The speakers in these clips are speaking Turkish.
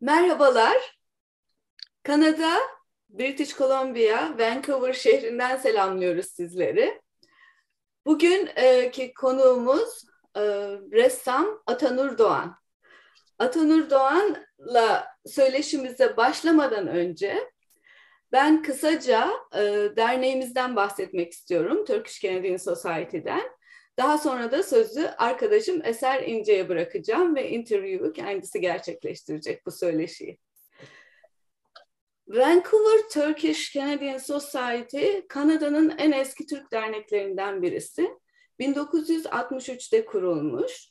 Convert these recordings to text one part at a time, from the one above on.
Merhabalar. Kanada, British Columbia, Vancouver şehrinden selamlıyoruz sizleri. Bugünkü e, konuğumuz e, ressam Atanur Doğan. Atanur Doğan'la söyleşimize başlamadan önce ben kısaca e, derneğimizden bahsetmek istiyorum. Turkish Canadian Society'den. Daha sonra da sözü arkadaşım Eser İnce'ye bırakacağım ve interview'u kendisi gerçekleştirecek bu söyleşiyi. Vancouver Turkish Canadian Society, Kanada'nın en eski Türk derneklerinden birisi. 1963'te kurulmuş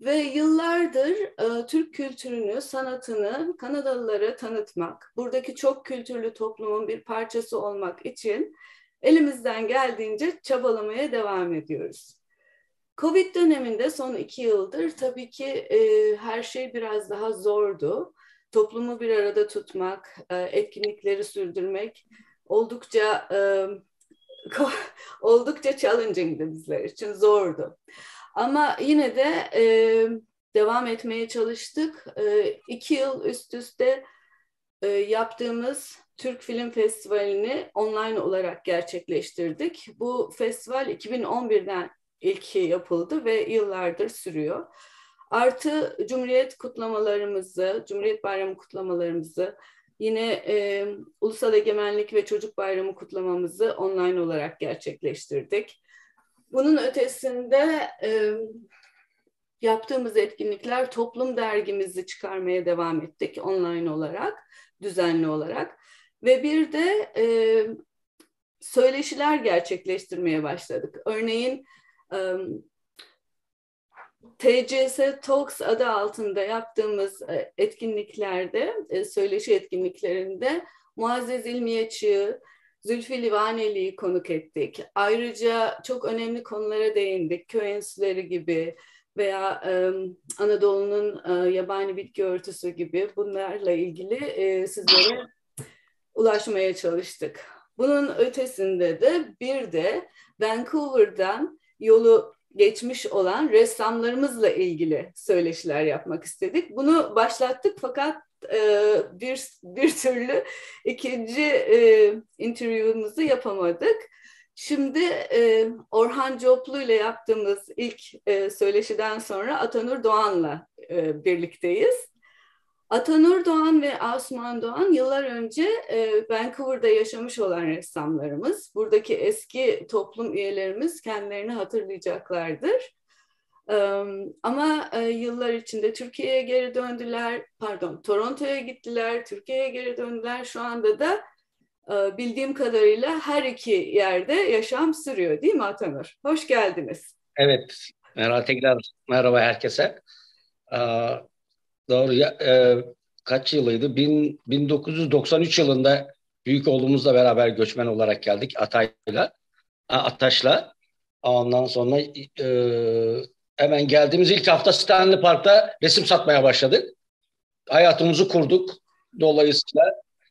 ve yıllardır e, Türk kültürünü, sanatını Kanadalılara tanıtmak, buradaki çok kültürlü toplumun bir parçası olmak için elimizden geldiğince çabalamaya devam ediyoruz. Covid döneminde son iki yıldır tabii ki e, her şey biraz daha zordu. Toplumu bir arada tutmak, e, etkinlikleri sürdürmek oldukça e, oldukça challenging'di bizler için, zordu. Ama yine de e, devam etmeye çalıştık. E, iki yıl üst üste e, yaptığımız Türk Film Festivali'ni online olarak gerçekleştirdik. Bu festival 2011'den ilki yapıldı ve yıllardır sürüyor. Artı Cumhuriyet kutlamalarımızı, Cumhuriyet Bayramı kutlamalarımızı, yine e, Ulusal Egemenlik ve Çocuk Bayramı kutlamamızı online olarak gerçekleştirdik. Bunun ötesinde e, yaptığımız etkinlikler toplum dergimizi çıkarmaya devam ettik online olarak, düzenli olarak. Ve bir de e, söyleşiler gerçekleştirmeye başladık. Örneğin TCS Talks adı altında yaptığımız e, etkinliklerde, e, söyleşi etkinliklerinde Muazzez İlmiyeçi'yi, Zülfü Livaneli'yi konuk ettik. Ayrıca çok önemli konulara değindik. Köy enstitüleri gibi veya Anadolu'nun e, yabani bitki örtüsü gibi bunlarla ilgili sizlere ulaşmaya çalıştık. Bunun ötesinde de bir de Vancouver'dan yolu geçmiş olan ressamlarımızla ilgili söyleşiler yapmak istedik. Bunu başlattık fakat e, bir bir türlü ikinci e, interview'umuzu yapamadık. Şimdi e, Orhan Coplu ile yaptığımız ilk e, söyleşiden sonra Atanur Doğan'la e, birlikteyiz. Atanur Doğan ve Asuman Doğan yıllar önce e, Vancouver'da yaşamış olan ressamlarımız. Buradaki eski toplum üyelerimiz kendilerini hatırlayacaklardır. E, ama e, yıllar içinde Türkiye'ye geri döndüler, pardon Toronto'ya gittiler, Türkiye'ye geri döndüler. Şu anda da e, bildiğim kadarıyla her iki yerde yaşam sürüyor değil mi Atanur? Hoş geldiniz. Evet, merhaba tekrar merhaba herkese. Doğru. Ya, e, kaç yılıydı? Bin, 1993 yılında büyük oğlumuzla beraber göçmen olarak geldik Atay'la. Ataş'la. Ondan sonra e, hemen geldiğimiz ilk hafta Stanley Park'ta resim satmaya başladık. Hayatımızı kurduk. Dolayısıyla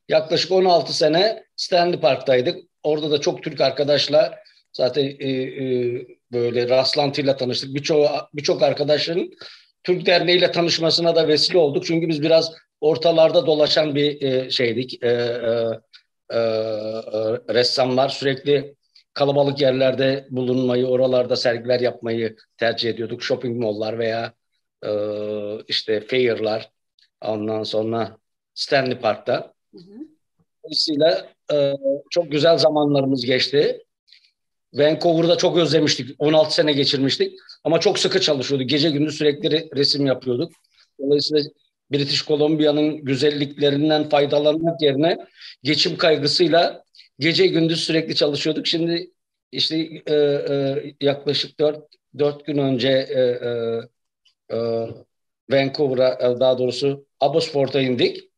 yaklaşık 16 sene Stanley Park'taydık. Orada da çok Türk arkadaşla zaten e, e, böyle rastlantıyla tanıştık. Birçok birçok arkadaşların Türk Derneği ile tanışmasına da vesile olduk. Çünkü biz biraz ortalarda dolaşan bir e, şeydik. E, e, e, e, ressamlar sürekli kalabalık yerlerde bulunmayı, oralarda sergiler yapmayı tercih ediyorduk. Shopping mall'lar veya e, işte fair'lar. Ondan sonra Stanley Park'ta. Dolayısıyla e, çok güzel zamanlarımız geçti. Vancouver'da çok özlemiştik. 16 sene geçirmiştik. Ama çok sıkı çalışıyorduk. Gece gündüz sürekli resim yapıyorduk. Dolayısıyla British Columbia'nın güzelliklerinden faydalanmak yerine geçim kaygısıyla gece gündüz sürekli çalışıyorduk. Şimdi işte e, e, yaklaşık dört, dört gün önce e, e, e, Vancouver'a e, daha doğrusu Abbotsford'a indik.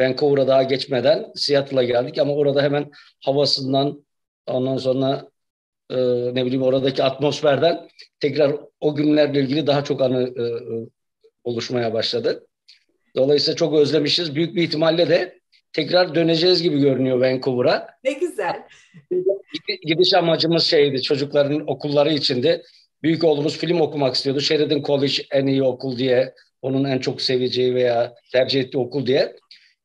Vancouver'a daha geçmeden Seattle'a geldik ama orada hemen havasından ondan sonra e, ne bileyim oradaki atmosferden tekrar o günlerle ilgili daha çok anı e, e, oluşmaya başladı. Dolayısıyla çok özlemişiz. Büyük bir ihtimalle de tekrar döneceğiz gibi görünüyor Vancouver'a. Ne güzel. Gidiş amacımız şeydi çocukların okulları içinde büyük oğlumuz film okumak istiyordu. Sheridan College en iyi okul diye, onun en çok seveceği veya tercih ettiği okul diye.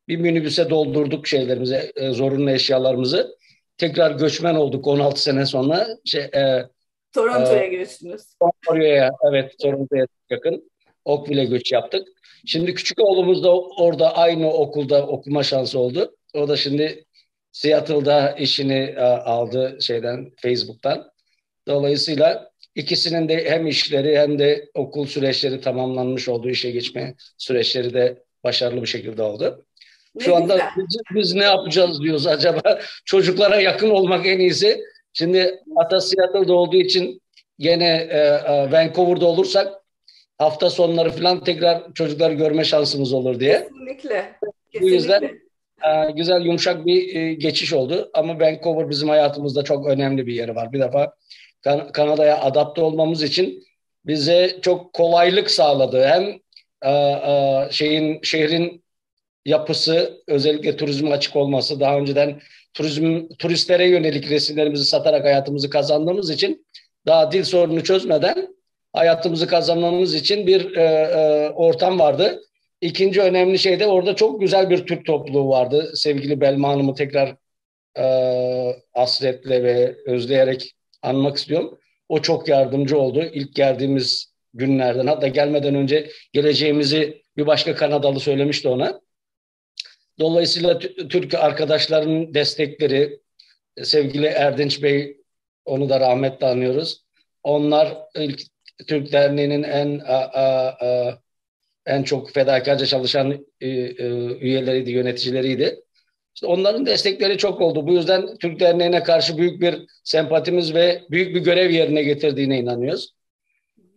Bir minibüse doldurduk şeylerimizi, e, zorunlu eşyalarımızı. Tekrar göçmen olduk 16 sene sonra. Şey, e, Toronto'ya e, göçtünüz. Toronto'ya, evet Toronto'ya yakın. Oakville'e göç yaptık. Şimdi küçük oğlumuz da orada aynı okulda okuma şansı oldu. O da şimdi Seattle'da işini e, aldı şeyden Facebook'tan. Dolayısıyla ikisinin de hem işleri hem de okul süreçleri tamamlanmış olduğu işe geçme süreçleri de başarılı bir şekilde oldu. Şu ne anda biz, biz ne yapacağız diyoruz acaba çocuklara yakın olmak en iyisi. Şimdi ata Seattle'da olduğu için gene e, e, Vancouver'da olursak hafta sonları falan tekrar çocukları görme şansımız olur diye. Kesinlikle. Kesinlikle. Bu yüzden e, güzel yumuşak bir e, geçiş oldu. Ama Vancouver bizim hayatımızda çok önemli bir yeri var. Bir defa kan- Kanada'ya adapte olmamız için bize çok kolaylık sağladı. Hem e, e, şeyin şehrin yapısı, özellikle turizm açık olması, daha önceden turizm turistlere yönelik resimlerimizi satarak hayatımızı kazandığımız için daha dil sorunu çözmeden hayatımızı kazanmamız için bir e, e, ortam vardı. İkinci önemli şey de orada çok güzel bir Türk topluluğu vardı. Sevgili Belma Hanım'ı tekrar e, hasretle ve özleyerek anmak istiyorum. O çok yardımcı oldu. İlk geldiğimiz günlerden hatta gelmeden önce geleceğimizi bir başka Kanadalı söylemişti ona. Dolayısıyla Türk arkadaşların destekleri, sevgili Erdinç Bey, onu da rahmetle anıyoruz. Onlar ilk Türk Derneği'nin en a, a, a, en çok fedakarca çalışan e, e, üyeleriydi, yöneticileriydi. İşte onların destekleri çok oldu. Bu yüzden Türk Derneği'ne karşı büyük bir sempatimiz ve büyük bir görev yerine getirdiğine inanıyoruz.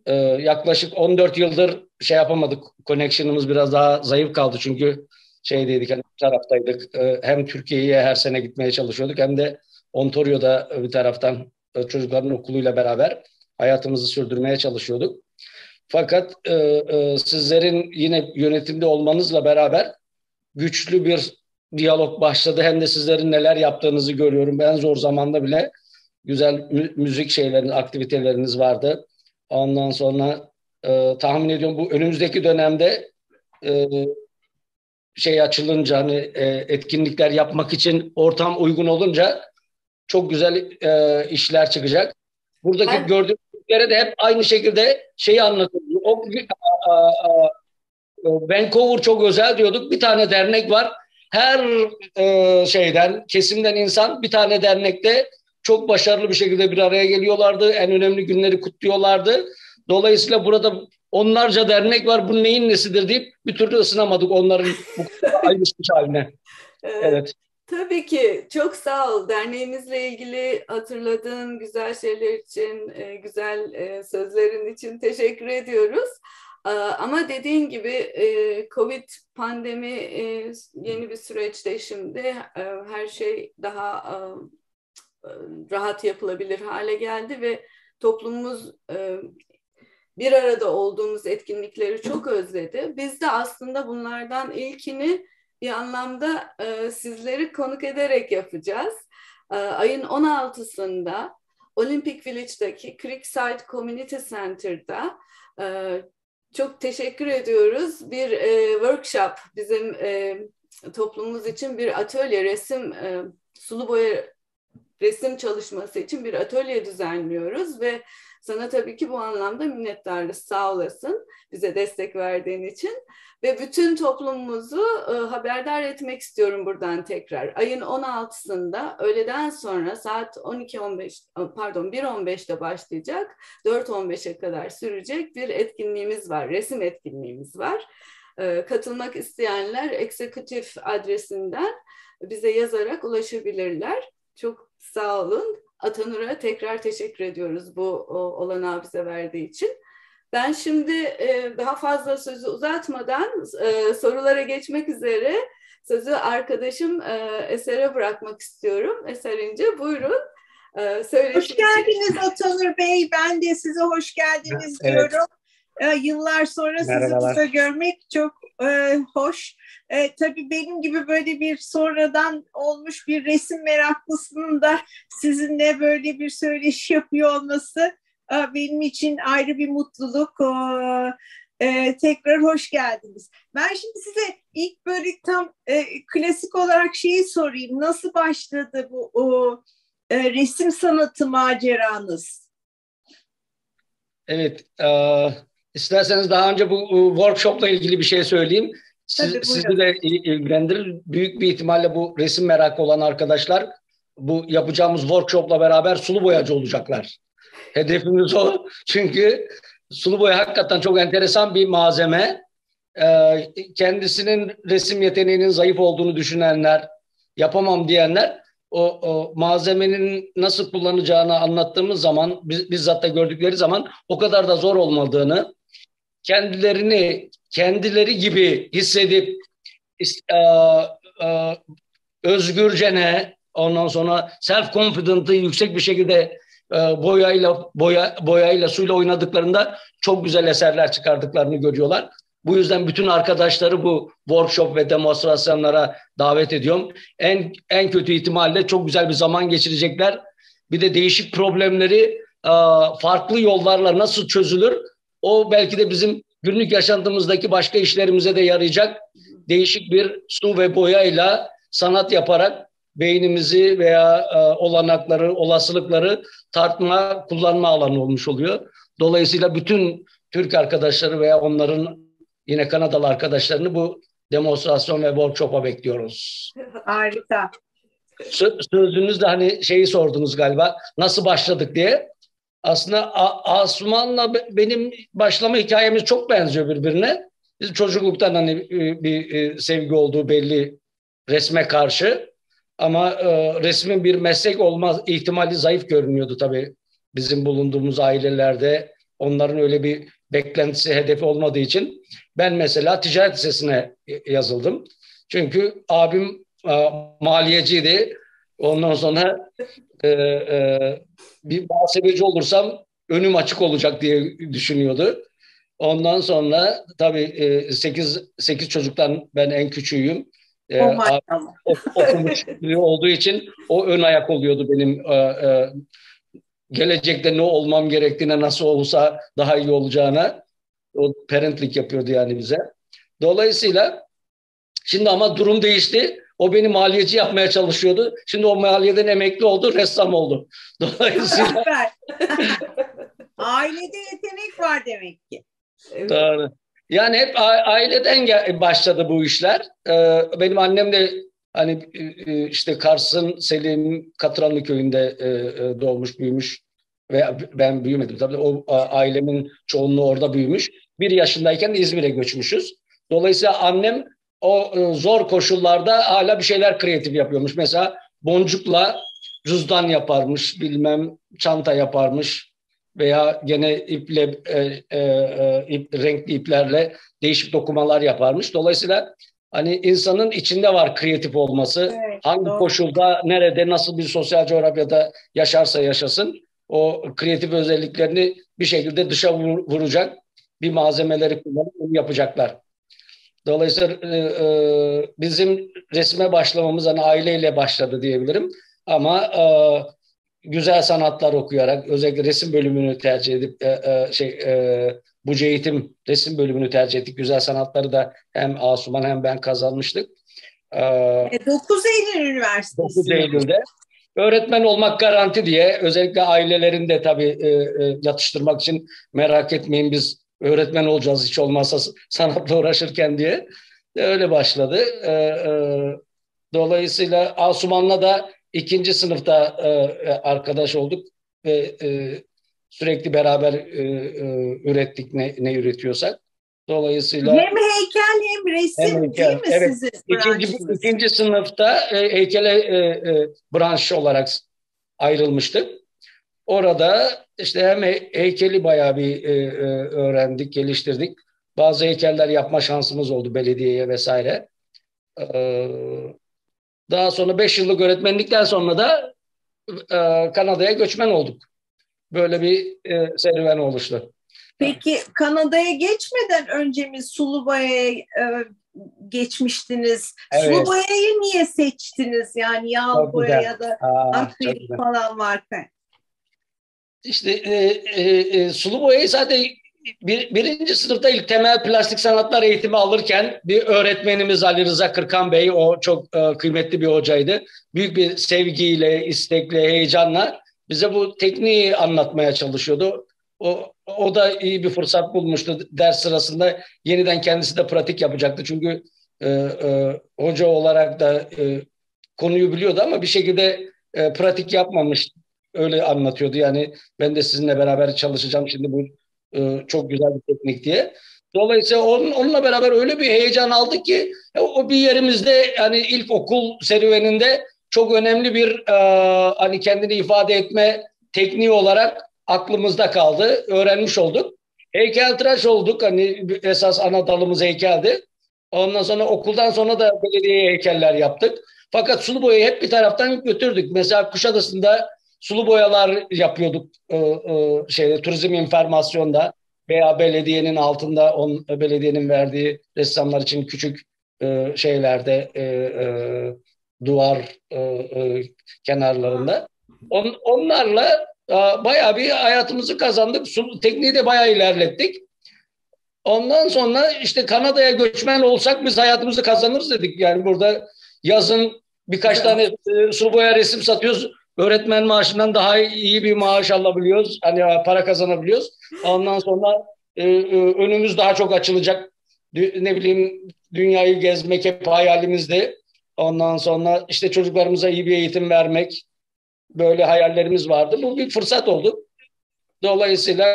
Ee, yaklaşık 14 yıldır şey yapamadık. Connection'ımız biraz daha zayıf kaldı çünkü şeydeydik hani bir taraftaydık. Ee, hem Türkiye'ye her sene gitmeye çalışıyorduk hem de Ontario'da bir taraftan e, çocukların okuluyla beraber hayatımızı sürdürmeye çalışıyorduk. Fakat e, e, sizlerin yine yönetimde olmanızla beraber güçlü bir diyalog başladı. Hem de sizlerin neler yaptığınızı görüyorum. Ben zor zamanda bile güzel mü- müzik şeylerin, aktiviteleriniz vardı. Ondan sonra e, tahmin ediyorum bu önümüzdeki dönemde e, şey açılınca hani e, etkinlikler yapmak için ortam uygun olunca çok güzel e, işler çıkacak. Buradaki ben... gördüğüm Türklere de hep aynı şekilde şeyi anlatıyoruz. O, a, a, a, Vancouver çok özel diyorduk. Bir tane dernek var. Her e, şeyden, kesimden insan bir tane dernekte çok başarılı bir şekilde bir araya geliyorlardı. En önemli günleri kutluyorlardı. Dolayısıyla burada onlarca dernek var. Bu neyin nesidir deyip bir türlü ısınamadık onların bu ayrışmış haline. Evet. Tabii ki çok sağ ol. Derneğimizle ilgili hatırladığın güzel şeyler için, e, güzel e, sözlerin için teşekkür ediyoruz. Ama dediğin gibi e, Covid pandemi yeni bir süreçte şimdi her şey daha rahat yapılabilir hale geldi ve toplumumuz bir arada olduğumuz etkinlikleri çok özledi. Biz de aslında bunlardan ilkini bir anlamda e, sizleri konuk ederek yapacağız. E, ayın 16'sında Olympic Village'daki Creekside Community Center'da e, çok teşekkür ediyoruz. Bir e, workshop bizim e, toplumumuz için bir atölye resim e, sulu boya resim çalışması için bir atölye düzenliyoruz ve sana tabii ki bu anlamda minnettarız. Sağ olasın bize destek verdiğin için. Ve bütün toplumumuzu e, haberdar etmek istiyorum buradan tekrar. Ayın 16'sında öğleden sonra saat 12.15 pardon 1.15'te başlayacak. 4.15'e kadar sürecek bir etkinliğimiz var. Resim etkinliğimiz var. E, katılmak isteyenler eksekutif adresinden bize yazarak ulaşabilirler. Çok sağ olun. Atanur'a tekrar teşekkür ediyoruz bu olanağı bize verdiği için. Ben şimdi e, daha fazla sözü uzatmadan e, sorulara geçmek üzere sözü arkadaşım e, Eser'e bırakmak istiyorum. Eser İnce buyurun. E, hoş geldiniz Atanur Bey. Ben de size hoş geldiniz evet. diyorum. E, yıllar sonra Merhabalar. sizi burada görmek çok e, hoş. E, tabii benim gibi böyle bir sonradan olmuş bir resim meraklısının da sizinle böyle bir söyleşi yapıyor olması benim için ayrı bir mutluluk. Ee, tekrar hoş geldiniz. Ben şimdi size ilk böyle tam e, klasik olarak şeyi sorayım. Nasıl başladı bu o, e, resim sanatı maceranız? Evet, e, isterseniz daha önce bu e, workshopla ilgili bir şey söyleyeyim. Siz, Tabii, sizi de ilgilendirir. Büyük bir ihtimalle bu resim merakı olan arkadaşlar bu yapacağımız workshopla beraber sulu boyacı olacaklar. Hedefimiz o. Çünkü sulu boya hakikaten çok enteresan bir malzeme. Ee, kendisinin resim yeteneğinin zayıf olduğunu düşünenler, yapamam diyenler o, o malzemenin nasıl kullanacağını anlattığımız zaman, biz, bizzat da gördükleri zaman o kadar da zor olmadığını, kendilerini kendileri gibi hissedip e, e, özgürcene, ondan sonra self confident'ı yüksek bir şekilde e, boyayla boya boyayla suyla oynadıklarında çok güzel eserler çıkardıklarını görüyorlar. Bu yüzden bütün arkadaşları bu workshop ve demonstrasyonlara davet ediyorum. En en kötü ihtimalle çok güzel bir zaman geçirecekler. Bir de değişik problemleri e, farklı yollarla nasıl çözülür? O belki de bizim günlük yaşantımızdaki başka işlerimize de yarayacak. Değişik bir su ve boyayla sanat yaparak beynimizi veya e, olanakları, olasılıkları tartma, kullanma alanı olmuş oluyor. Dolayısıyla bütün Türk arkadaşları veya onların yine Kanadalı arkadaşlarını bu demonstrasyon ve workshop'a bekliyoruz. Harika. Sözünüzde hani şeyi sordunuz galiba nasıl başladık diye. Aslında Asuman'la benim başlama hikayemiz çok benziyor birbirine. Biz çocukluktan hani bir e, sevgi olduğu belli resme karşı. Ama e, resmin bir meslek olma ihtimali zayıf görünüyordu tabii bizim bulunduğumuz ailelerde. Onların öyle bir beklentisi, hedefi olmadığı için ben mesela ticaret lisesine yazıldım. Çünkü abim e, maliyeciydi. Ondan sonra e, e, bir muhasebeci olursam önüm açık olacak diye düşünüyordu. Ondan sonra tabii e, 8, 8 çocuktan ben en küçüğüyüm. E, oh okumuş olduğu için o ön ayak oluyordu benim e, e, gelecekte ne olmam gerektiğine nasıl olsa daha iyi olacağına o parentlik yapıyordu yani bize. Dolayısıyla şimdi ama durum değişti. O beni maliyeci yapmaya çalışıyordu. Şimdi o maliyeden emekli oldu, ressam oldu. Dolayısıyla... Ailede yetenek var demek ki. Doğru. Yani hep aileden başladı bu işler. Ee, benim annem de hani e, e, işte Kars'ın Selim Katıranlı köyünde e, doğmuş, büyümüş ve ben büyümedim tabii. O ailemin çoğunluğu orada büyümüş. Bir yaşındayken İzmir'e göçmüşüz. Dolayısıyla annem o zor koşullarda hala bir şeyler kreatif yapıyormuş. Mesela boncukla cüzdan yaparmış, bilmem çanta yaparmış veya gene iple e, e, e, ip, renkli iplerle değişik dokumalar yaparmış. Dolayısıyla hani insanın içinde var kreatif olması. Evet, Hangi doğru. koşulda, nerede, nasıl bir sosyal coğrafyada yaşarsa yaşasın o kreatif özelliklerini bir şekilde dışa vuracak bir malzemeleri kullanıp bunu yapacaklar. Dolayısıyla e, e, bizim resme başlamamız hani aileyle başladı diyebilirim. Ama e, güzel sanatlar okuyarak özellikle resim bölümünü tercih edip e, e, şey e, Buca Eğitim resim bölümünü tercih ettik. Güzel sanatları da hem Asuman hem ben kazanmıştık. E, 9 Eylül Üniversitesi. 9 Eylül'de. Öğretmen olmak garanti diye özellikle ailelerin de tabii e, e, yatıştırmak için merak etmeyin biz öğretmen olacağız hiç olmazsa sanatla uğraşırken diye. Öyle başladı. E, e, dolayısıyla Asuman'la da ikinci sınıfta e, e, arkadaş olduk ve e, sürekli beraber e, e, ürettik ne, ne üretiyorsak. Dolayısıyla hem heykel hem resim hem heykel, değil mi evet. sizin ikinci, ikinci sınıfta e, heykele e, e, branş olarak ayrılmıştık. Orada işte hem heykeli bayağı bir e, e, öğrendik, geliştirdik. Bazı heykeller yapma şansımız oldu belediyeye vesaire. E, daha sonra 5 yıllık öğretmenlikten sonra da e, Kanada'ya göçmen olduk. Böyle bir e, serüven oluştu. Peki Kanada'ya geçmeden önce mi Suluba'ya e, geçmiştiniz? Evet. Suluba'yı niye seçtiniz? Yani yağ boya ya da akrilik falan varken. İşte e, e, e, sulu boyayı zaten bir, birinci sınıfta ilk temel plastik sanatlar eğitimi alırken bir öğretmenimiz Ali Rıza Kırkan Bey, o çok e, kıymetli bir hocaydı. Büyük bir sevgiyle, istekle, heyecanla bize bu tekniği anlatmaya çalışıyordu. O, o da iyi bir fırsat bulmuştu ders sırasında. Yeniden kendisi de pratik yapacaktı. Çünkü e, e, hoca olarak da e, konuyu biliyordu ama bir şekilde e, pratik yapmamış. Öyle anlatıyordu. Yani ben de sizinle beraber çalışacağım şimdi bu e, çok güzel bir teknik diye. Dolayısıyla onun, onunla beraber öyle bir heyecan aldık ki e, o bir yerimizde yani ilk okul serüveninde çok önemli bir e, hani kendini ifade etme tekniği olarak aklımızda kaldı. Öğrenmiş olduk. Heykeltıraş olduk. Hani esas ana dalımız heykeldi. Ondan sonra okuldan sonra da belediyeye heykeller yaptık. Fakat sulu boyayı hep bir taraftan götürdük. Mesela Kuşadası'nda sulu boyalar yapıyorduk e, e, şeyde turizm informasyonda veya belediyenin altında on, belediyenin verdiği ressamlar için küçük e, şeylerde e, e, duvar e, e, kenarlarında. On, onlarla e, bayağı bir hayatımızı kazandık. Su, tekniği de bayağı ilerlettik. Ondan sonra işte Kanada'ya göçmen olsak biz hayatımızı kazanırız dedik. Yani burada yazın birkaç tane e, su boya resim satıyoruz. Öğretmen maaşından daha iyi bir maaş alabiliyoruz. Hani para kazanabiliyoruz. Ondan sonra e, e, önümüz daha çok açılacak. Ne bileyim dünyayı gezmek hep hayalimizdi. Ondan sonra işte çocuklarımıza iyi bir eğitim vermek böyle hayallerimiz vardı. Bu bir fırsat oldu. Dolayısıyla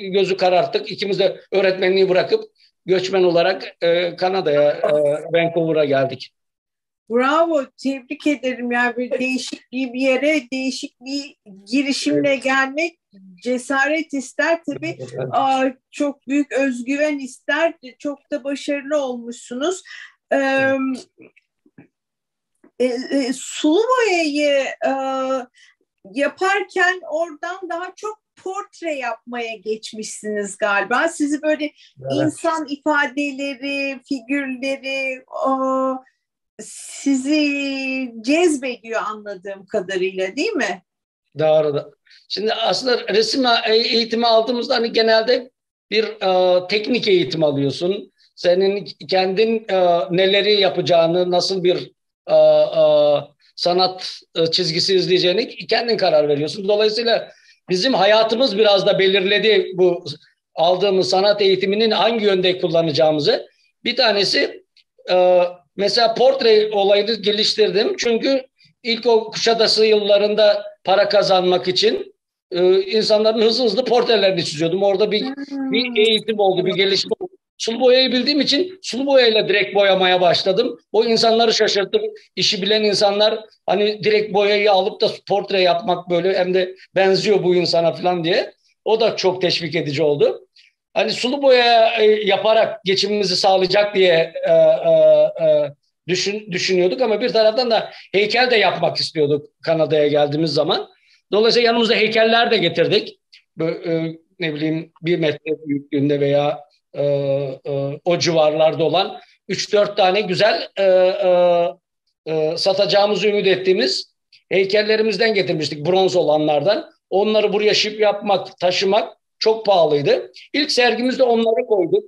gözü kararttık. İkimiz de öğretmenliği bırakıp göçmen olarak e, Kanada'ya, e, Vancouver'a geldik. Bravo, tebrik ederim. Yani bir değişik bir yere, değişik bir girişimle gelmek cesaret ister tabii. Aa, çok büyük özgüven ister. Çok da başarılı olmuşsunuz. Ee, e, e, sulu boyayı e, yaparken oradan daha çok portre yapmaya geçmişsiniz galiba. Sizi böyle evet. insan ifadeleri, figürleri o, sizi cezbediyor anladığım kadarıyla değil mi? Doğru. Şimdi aslında resim eğitimi aldığımızda hani genelde bir e, teknik eğitim alıyorsun. Senin kendin e, neleri yapacağını, nasıl bir e, e, sanat e, çizgisi izleyeceğini kendin karar veriyorsun. Dolayısıyla bizim hayatımız biraz da belirledi bu aldığımız sanat eğitiminin hangi yönde kullanacağımızı. Bir tanesi e, mesela portre olayını geliştirdim. Çünkü ilk o Kuşadası yıllarında para kazanmak için e, insanların hızlı hızlı portrelerini çiziyordum. Orada bir, bir hmm. eğitim oldu, bir gelişme oldu. Sulu boyayı bildiğim için sulu boyayla direkt boyamaya başladım. O insanları şaşırttım. İşi bilen insanlar hani direkt boyayı alıp da portre yapmak böyle hem de benziyor bu insana falan diye. O da çok teşvik edici oldu. Hani sulu boya e, yaparak geçimimizi sağlayacak diye e, e, e, düşün, düşünüyorduk ama bir taraftan da heykel de yapmak istiyorduk Kanada'ya geldiğimiz zaman. Dolayısıyla yanımızda heykeller de getirdik. Böyle, ne bileyim bir metre büyüklüğünde veya e, e, o civarlarda olan 3-4 tane güzel e, e, e, satacağımızı ümit ettiğimiz heykellerimizden getirmiştik bronz olanlardan. Onları buraya şip yapmak, taşımak çok pahalıydı. İlk sergimizde onları koyduk.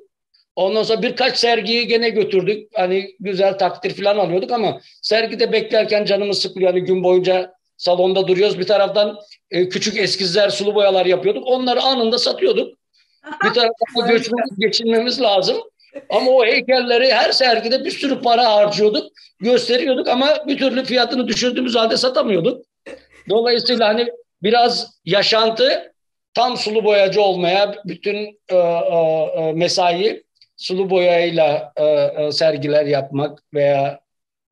Ondan sonra birkaç sergiyi gene götürdük. Hani güzel takdir falan alıyorduk ama sergide beklerken canımız sıkılıyor. Hani gün boyunca salonda duruyoruz. Bir taraftan e, küçük eskizler, sulu boyalar yapıyorduk. Onları anında satıyorduk. Bir taraftan göçmemiz, geçinmemiz lazım. Ama o heykelleri her sergide bir sürü para harcıyorduk, gösteriyorduk ama bir türlü fiyatını düşürdüğümüz halde satamıyorduk. Dolayısıyla hani biraz yaşantı tam sulu boyacı olmaya bütün e, e, e mesai sulu boyayla e, e, sergiler yapmak veya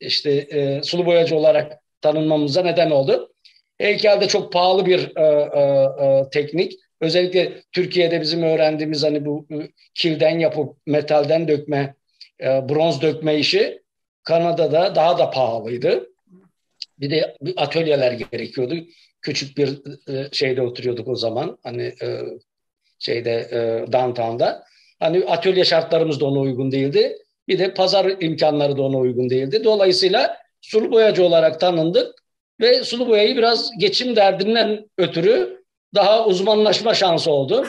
işte e, sulu boyacı olarak tanınmamıza neden oldu. Heykel çok pahalı bir e, e, e, teknik. Özellikle Türkiye'de bizim öğrendiğimiz hani bu e, kilden yapıp metalden dökme, e, bronz dökme işi Kanada'da daha da pahalıydı. Bir de atölyeler gerekiyordu. Küçük bir e, şeyde oturuyorduk o zaman. Hani e, şeyde e, downtown'da. Hani atölye şartlarımız da ona uygun değildi. Bir de pazar imkanları da ona uygun değildi. Dolayısıyla sulu boyacı olarak tanındık ve sulu boyayı biraz geçim derdinden ötürü daha uzmanlaşma şansı oldu.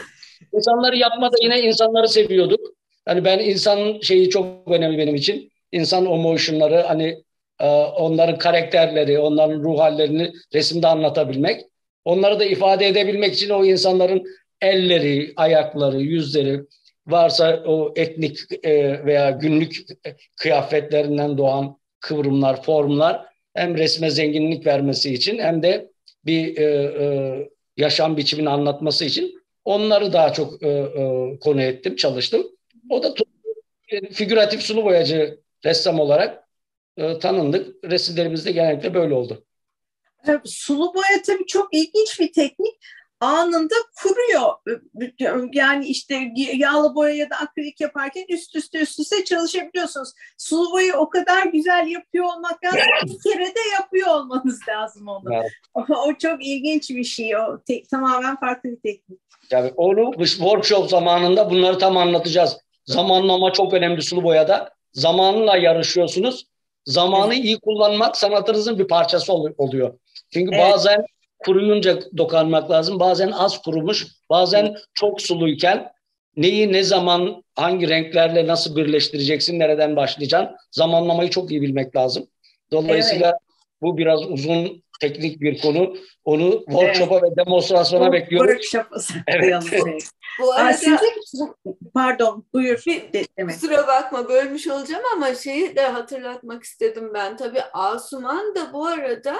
İnsanları yapmada yine insanları seviyorduk. Hani ben insan şeyi çok önemli benim için. İnsan emotionları hani e, onların karakterleri, onların ruh hallerini resimde anlatabilmek. Onları da ifade edebilmek için o insanların elleri, ayakları, yüzleri, varsa o etnik e, veya günlük kıyafetlerinden doğan kıvrımlar, formlar hem resme zenginlik vermesi için hem de bir e, e, yaşam biçimini anlatması için onları daha çok e, e, konu ettim, çalıştım. O da figüratif sulu boyacı ressam olarak e, tanındık. Resimlerimizde genellikle böyle oldu. Sulu boya tabii çok ilginç bir teknik anında kuruyor. Yani işte yağlı boya ya da akrilik yaparken üst üste üst üste çalışabiliyorsunuz. Sulu boyayı o kadar güzel yapıyor olmak lazım. bir kere de yapıyor olmanız lazım onu. Evet. O, çok ilginç bir şey. O te- tamamen farklı bir teknik. Yani onu workshop zamanında bunları tam anlatacağız. Zamanlama çok önemli sulu boyada. Zamanla yarışıyorsunuz. Zamanı iyi kullanmak sanatınızın bir parçası oluyor. Çünkü evet. bazen kuruyunca dokanmak lazım. Bazen az kurumuş, bazen çok suluyken neyi ne zaman hangi renklerle nasıl birleştireceksin, nereden başlayacaksın? Zamanlamayı çok iyi bilmek lazım. Dolayısıyla evet. bu biraz uzun teknik bir konu. Onu workshop'a evet. ve demonstrasyona bu, bekliyoruz. Workshop'a evet. Bu arada Sizin, pardon buyur. Bir, kusura bakma bölmüş olacağım ama şeyi de hatırlatmak istedim ben. Tabii Asuman da bu arada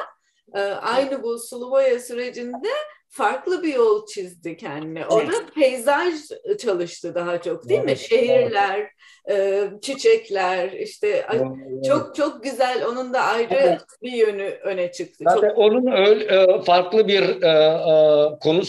ee, aynı bu sulu boya sürecinde farklı bir yol çizdi kendine. Orada evet. peyzaj çalıştı daha çok değil evet. mi? Şehirler, evet. çiçekler işte evet. çok çok güzel onun da ayrı evet. bir yönü öne çıktı. Zaten çok... onun öyle e, farklı bir e, e, konu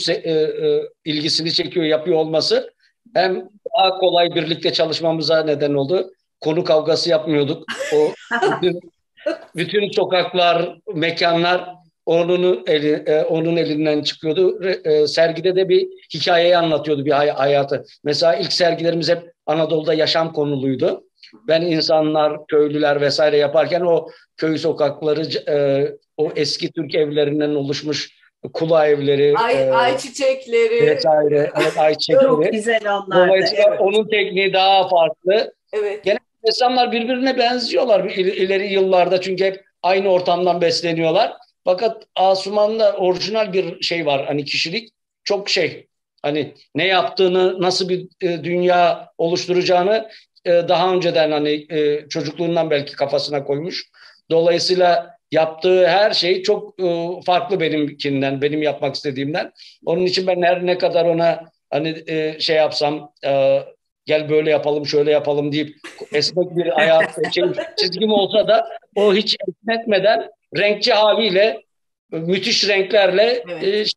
ilgisini çekiyor yapıyor olması hem daha kolay birlikte çalışmamıza neden oldu. Konu kavgası yapmıyorduk. O bütün sokaklar, mekanlar onun eli, e, onun elinden çıkıyordu. E, sergide de bir hikayeyi anlatıyordu bir hayatı. Mesela ilk sergilerimiz hep Anadolu'da yaşam konuluydu. Ben insanlar, köylüler vesaire yaparken o köy sokakları, e, o eski Türk evlerinden oluşmuş kula evleri, ay, e, ay çiçekleri vesaire, evet, ay çiçekleri. Çok güzel onlar. Dolayısıyla evet. onun tekniği daha farklı. Evet. Gene insanlar birbirine benziyorlar ileri yıllarda çünkü hep aynı ortamdan besleniyorlar. Fakat Asuman'da orijinal bir şey var hani kişilik çok şey hani ne yaptığını nasıl bir e, dünya oluşturacağını e, daha önceden hani e, çocukluğundan belki kafasına koymuş. Dolayısıyla yaptığı her şey çok e, farklı benimkinden, benim yapmak istediğimden. Onun için ben her ne kadar ona hani e, şey yapsam e, gel böyle yapalım şöyle yapalım deyip esnek bir hayat şey, çizgim olsa da o hiç esnetmeden renkçi haliyle müthiş renklerle evet.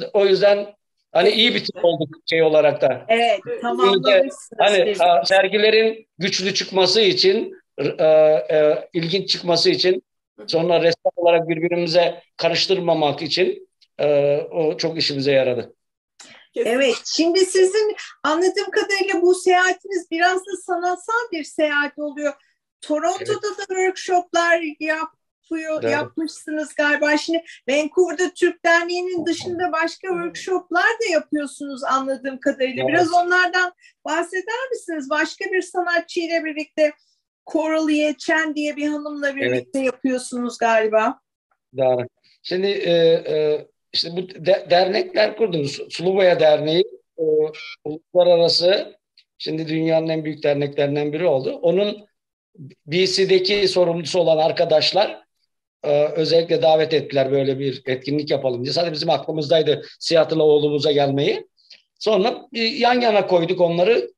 e, o yüzden hani iyi bir tip olduk şey olarak da. Evet tamamlamışsınız. Hani a, sergilerin güçlü çıkması için e, e, ilginç çıkması için sonra ressam olarak birbirimize karıştırmamak için e, o çok işimize yaradı. Evet, şimdi sizin anladığım kadarıyla bu seyahatiniz biraz da sanatsal bir seyahat oluyor. Toronto'da evet. da workshoplar yapıyor, evet. yapmışsınız galiba. Şimdi Vancouver'da Türk Derneği'nin dışında başka workshoplar da yapıyorsunuz anladığım kadarıyla. Evet. Biraz onlardan bahseder misiniz? Başka bir sanatçıyla birlikte Coralie Chen diye bir hanımla birlikte evet. yapıyorsunuz galiba. Doğru. Şimdi e, e, işte bu de, dernekler kurdum. Sulubaya Derneği e, uluslararası şimdi dünyanın en büyük derneklerinden biri oldu. Onun BC'deki sorumlusu olan arkadaşlar e, özellikle davet ettiler böyle bir etkinlik yapalım diye. Sadece bizim aklımızdaydı Seattle'a oğlumuza gelmeyi. Sonra yan yana koyduk onları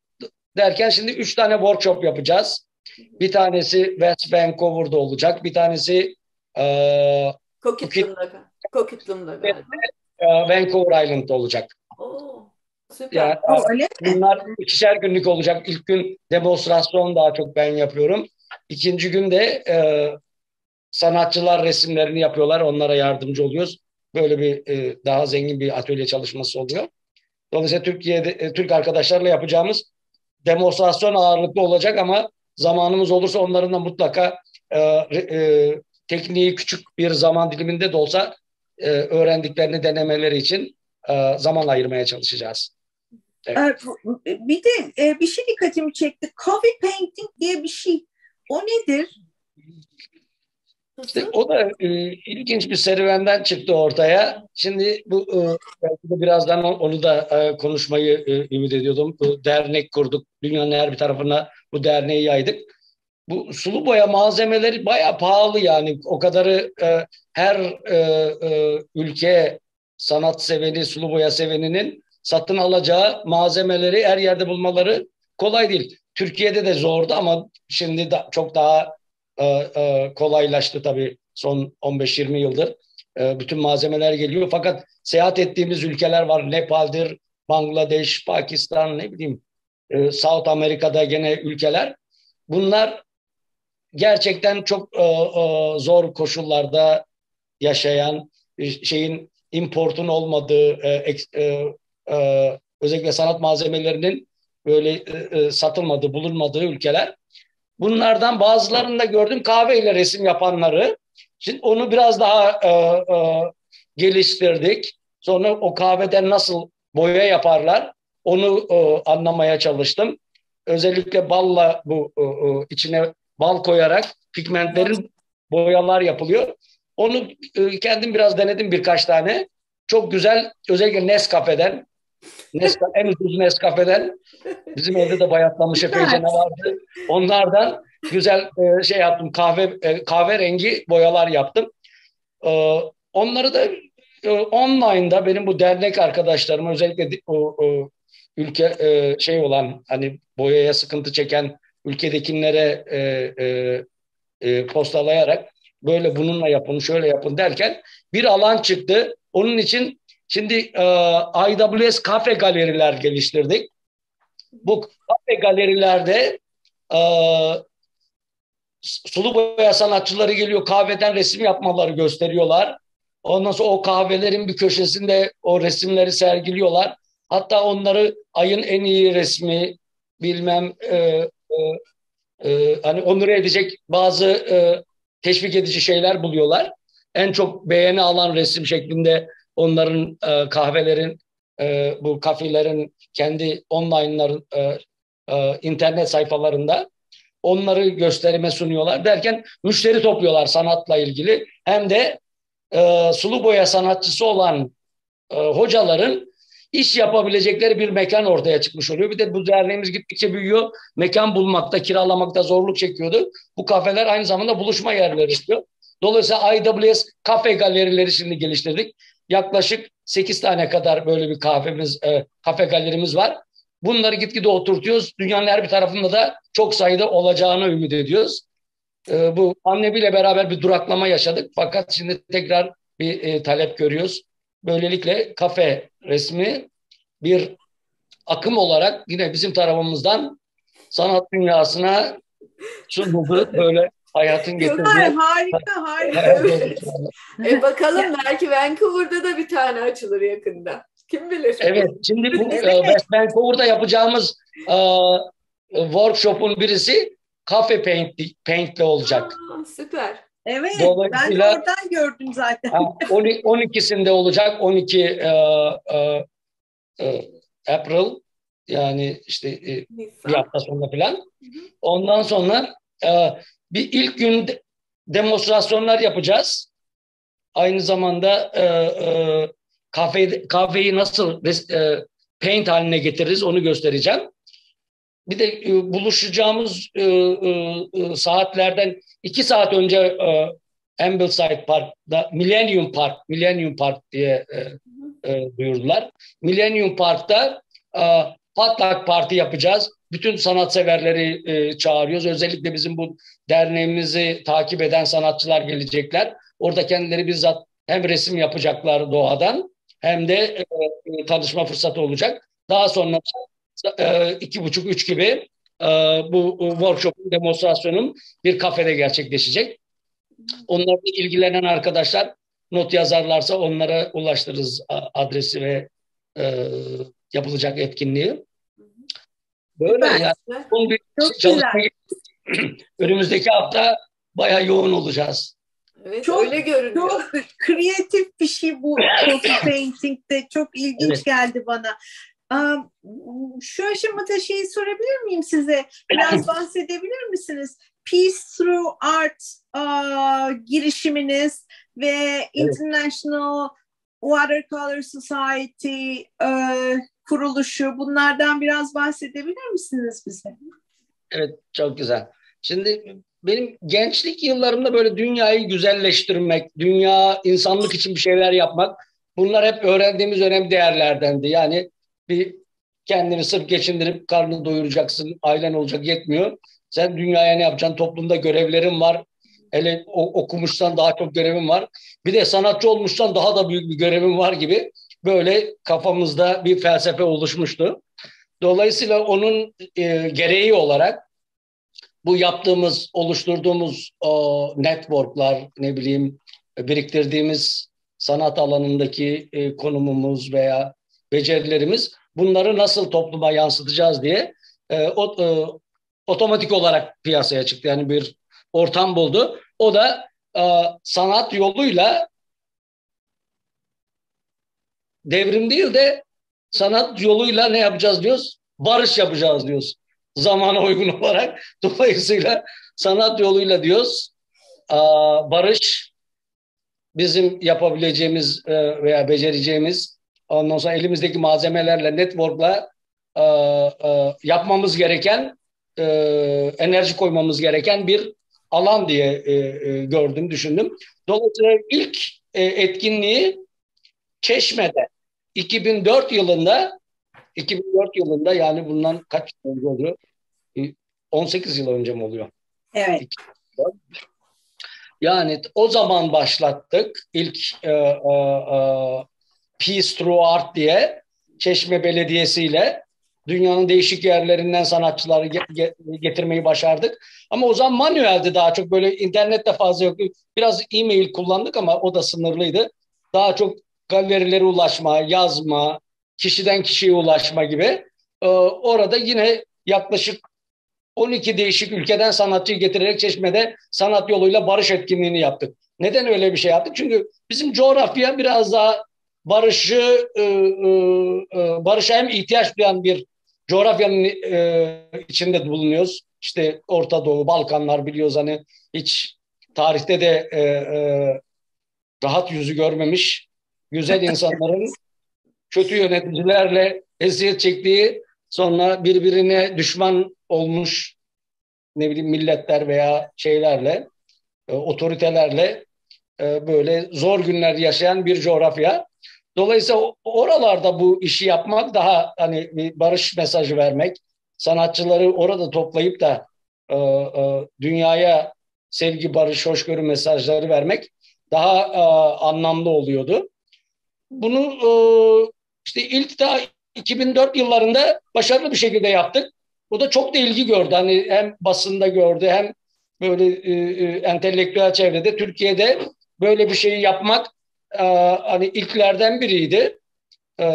derken şimdi üç tane workshop yapacağız. Bir tanesi West Vancouver'da olacak. Bir tanesi e, Coquitlam'da. Coquitlam'da galiba. E, Vancouver Island'da olacak. Oo, süper. Yani, öyle bunlar ikişer günlük olacak. İlk gün demonstrasyon daha çok ben yapıyorum. İkinci gün de e, sanatçılar resimlerini yapıyorlar. Onlara yardımcı oluyoruz. Böyle bir e, daha zengin bir atölye çalışması oluyor. Dolayısıyla Türkiye'de e, Türk arkadaşlarla yapacağımız demonstrasyon ağırlıklı olacak ama zamanımız olursa onların da mutlaka e, e, tekniği küçük bir zaman diliminde de olsa e, öğrendiklerini denemeleri için e, zaman ayırmaya çalışacağız. Evet. Bir de e, bir şey dikkatimi çekti. Coffee painting diye bir şey. O nedir? İşte o da e, ilginç bir serüvenden çıktı ortaya. Şimdi bu e, belki de birazdan onu da e, konuşmayı e, ümit ediyordum. Bu dernek kurduk. Dünyanın her bir tarafına bu derneği yaydık. Bu sulu boya malzemeleri bayağı pahalı yani. O kadarı e, her e, e, ülke sanat seveni, sulu boya seveninin satın alacağı malzemeleri her yerde bulmaları kolay değil. Türkiye'de de zordu ama şimdi da çok daha e, e, kolaylaştı tabii son 15-20 yıldır. E, bütün malzemeler geliyor fakat seyahat ettiğimiz ülkeler var. Nepal'dir, Bangladeş, Pakistan, ne bileyim e, South Amerika'da gene ülkeler. Bunlar gerçekten çok e, e, zor koşullarda yaşayan e, şeyin importun olmadığı e, e, e, özellikle sanat malzemelerinin böyle e, e, satılmadığı, bulunmadığı ülkeler. Bunlardan bazılarını da gördüm kahveyle resim yapanları. Şimdi onu biraz daha e, e, geliştirdik. Sonra o kahveden nasıl boya yaparlar onu e, anlamaya çalıştım. Özellikle balla bu e, e, içine bal koyarak pigmentlerin boyalar yapılıyor. Onu e, kendim biraz denedim birkaç tane. Çok güzel özellikle Nescafe'den Nescafe, en ucuz Nescafe'den bizim evde de bayatlamış epeyce ne vardı. Onlardan güzel e, şey yaptım kahve e, kahverengi boyalar yaptım. E, onları da e, online'da benim bu dernek arkadaşlarım özellikle o, o ülke e, şey olan hani boyaya sıkıntı çeken ülkedekilere e, e, e, postalayarak böyle bununla yapın, şöyle yapın derken bir alan çıktı. Onun için şimdi e, IWS kafe galeriler geliştirdik. Bu kafe galerilerde e, sulu boya sanatçıları geliyor kahveden resim yapmaları gösteriyorlar. Ondan sonra o kahvelerin bir köşesinde o resimleri sergiliyorlar. Hatta onları ayın en iyi resmi bilmem e, e, e, hani onur edecek bazı e, teşvik edici şeyler buluyorlar. En çok beğeni alan resim şeklinde onların e, kahvelerin e, bu kafelerin kendi online'ların e, e, internet sayfalarında onları gösterime sunuyorlar derken müşteri topluyorlar sanatla ilgili hem de e, sulu boya sanatçısı olan e, hocaların iş yapabilecekleri bir mekan ortaya çıkmış oluyor. Bir de bu derneğimiz gittikçe büyüyor. Mekan bulmakta, kiralamakta zorluk çekiyordu. Bu kafeler aynı zamanda buluşma yerleri istiyor. Dolayısıyla IWS kafe galerileri şimdi geliştirdik. Yaklaşık 8 tane kadar böyle bir kahvemiz, e, kafe galerimiz var. Bunları gitgide oturtuyoruz. Dünyanın her bir tarafında da çok sayıda olacağını ümit ediyoruz. E, bu annebiyle beraber bir duraklama yaşadık. Fakat şimdi tekrar bir e, talep görüyoruz. Böylelikle kafe resmi bir akım olarak yine bizim tarafımızdan sanat dünyasına sunuldu. Böyle hayatın getirdiği. Harika harika. e bakalım belki Vancouver'da da bir tane açılır yakında. Kim bilir? Evet, şimdi bu evet. e, Vancouver'da yapacağımız e, workshop'un birisi kafe paint paint'le olacak. Aa, süper. Evet, ben de oradan gördüm zaten. 12'sinde olacak, 12 e, e, e, April yani işte e, bir hafta sonra falan. Ondan sonra e, bir ilk gün demonstrasyonlar yapacağız. Aynı zamanda e, e, kahve, kahveyi nasıl e, paint haline getiririz onu göstereceğim. Bir de e, buluşacağımız e, e, e, saatlerden iki saat önce e, Ambleside Park'ta Millennium Park, Millennium Park diye e, e, duyurdular. Millennium Park'ta e, patlak parti yapacağız. Bütün sanatseverleri e, çağırıyoruz. Özellikle bizim bu derneğimizi takip eden sanatçılar gelecekler. Orada kendileri bizzat hem resim yapacaklar doğadan hem de e, e, tanışma fırsatı olacak. Daha sonra e, iki buçuk, üç gibi e, bu workshop'un, demonstrasyonun bir kafede gerçekleşecek. Onlarla ilgilenen arkadaşlar not yazarlarsa onlara ulaştırırız adresi ve e, yapılacak etkinliği. Böyle evet. yani. Son bir çalışma önümüzdeki hafta bayağı yoğun olacağız. Evet çok, öyle görünüyor. Çok kreatif bir şey bu coffee painting'de. Çok ilginç evet. geldi bana. Şu aşamada şeyi sorabilir miyim size? Biraz bahsedebilir misiniz? Peace Through Art uh, girişiminiz ve evet. International Watercolor Society uh, kuruluşu bunlardan biraz bahsedebilir misiniz bize? Evet çok güzel. Şimdi benim gençlik yıllarımda böyle dünyayı güzelleştirmek, dünya insanlık için bir şeyler yapmak bunlar hep öğrendiğimiz önemli değerlerdendi. Yani bir kendini sırf geçindirip karnını doyuracaksın, ailen olacak yetmiyor. Sen dünyaya ne yapacaksın? Toplumda görevlerin var. Hele okumuşsan daha çok görevin var. Bir de sanatçı olmuşsan daha da büyük bir görevin var gibi böyle kafamızda bir felsefe oluşmuştu. Dolayısıyla onun e, gereği olarak bu yaptığımız, oluşturduğumuz o networklar, ne bileyim biriktirdiğimiz sanat alanındaki e, konumumuz veya becerilerimiz bunları nasıl topluma yansıtacağız diye e, o, e, otomatik olarak piyasaya çıktı. Yani bir ortam buldu. O da e, sanat yoluyla devrim değil de sanat yoluyla ne yapacağız diyoruz? Barış yapacağız diyoruz. Zamana uygun olarak. Dolayısıyla sanat yoluyla diyoruz. Barış bizim yapabileceğimiz e, veya becereceğimiz ondan sonra elimizdeki malzemelerle, network'la e, e, yapmamız gereken, enerji koymamız gereken bir alan diye gördüm, düşündüm. Dolayısıyla ilk etkinliği Çeşme'de 2004 yılında 2004 yılında yani bundan kaç yıl önce oluyor? 18 yıl önce mi oluyor? Evet. Yani o zaman başlattık ilk e, e, e, Peace Through Art diye Çeşme Belediyesi ile dünyanın değişik yerlerinden sanatçıları getirmeyi başardık. Ama o zaman manueldi daha çok böyle internette fazla yok. Biraz e-mail kullandık ama o da sınırlıydı. Daha çok galerilere ulaşma, yazma, kişiden kişiye ulaşma gibi. Ee, orada yine yaklaşık 12 değişik ülkeden sanatçıyı getirerek Çeşme'de sanat yoluyla barış etkinliğini yaptık. Neden öyle bir şey yaptık? Çünkü bizim coğrafya biraz daha barışı e, e, e, barışa hem ihtiyaç duyan bir coğrafyanın içinde bulunuyoruz. İşte Orta Doğu, Balkanlar biliyoruz hani hiç tarihte de rahat yüzü görmemiş güzel insanların kötü yöneticilerle eziyet çektiği sonra birbirine düşman olmuş ne bileyim milletler veya şeylerle otoritelerle böyle zor günler yaşayan bir coğrafya. Dolayısıyla oralarda bu işi yapmak daha hani bir barış mesajı vermek, sanatçıları orada toplayıp da e, e, dünyaya sevgi, barış, hoşgörü mesajları vermek daha e, anlamlı oluyordu. Bunu e, işte ilk daha 2004 yıllarında başarılı bir şekilde yaptık. Bu da çok da ilgi gördü. Hani hem basında gördü hem böyle e, e, entelektüel çevrede Türkiye'de böyle bir şeyi yapmak e, hani ilklerden biriydi. E,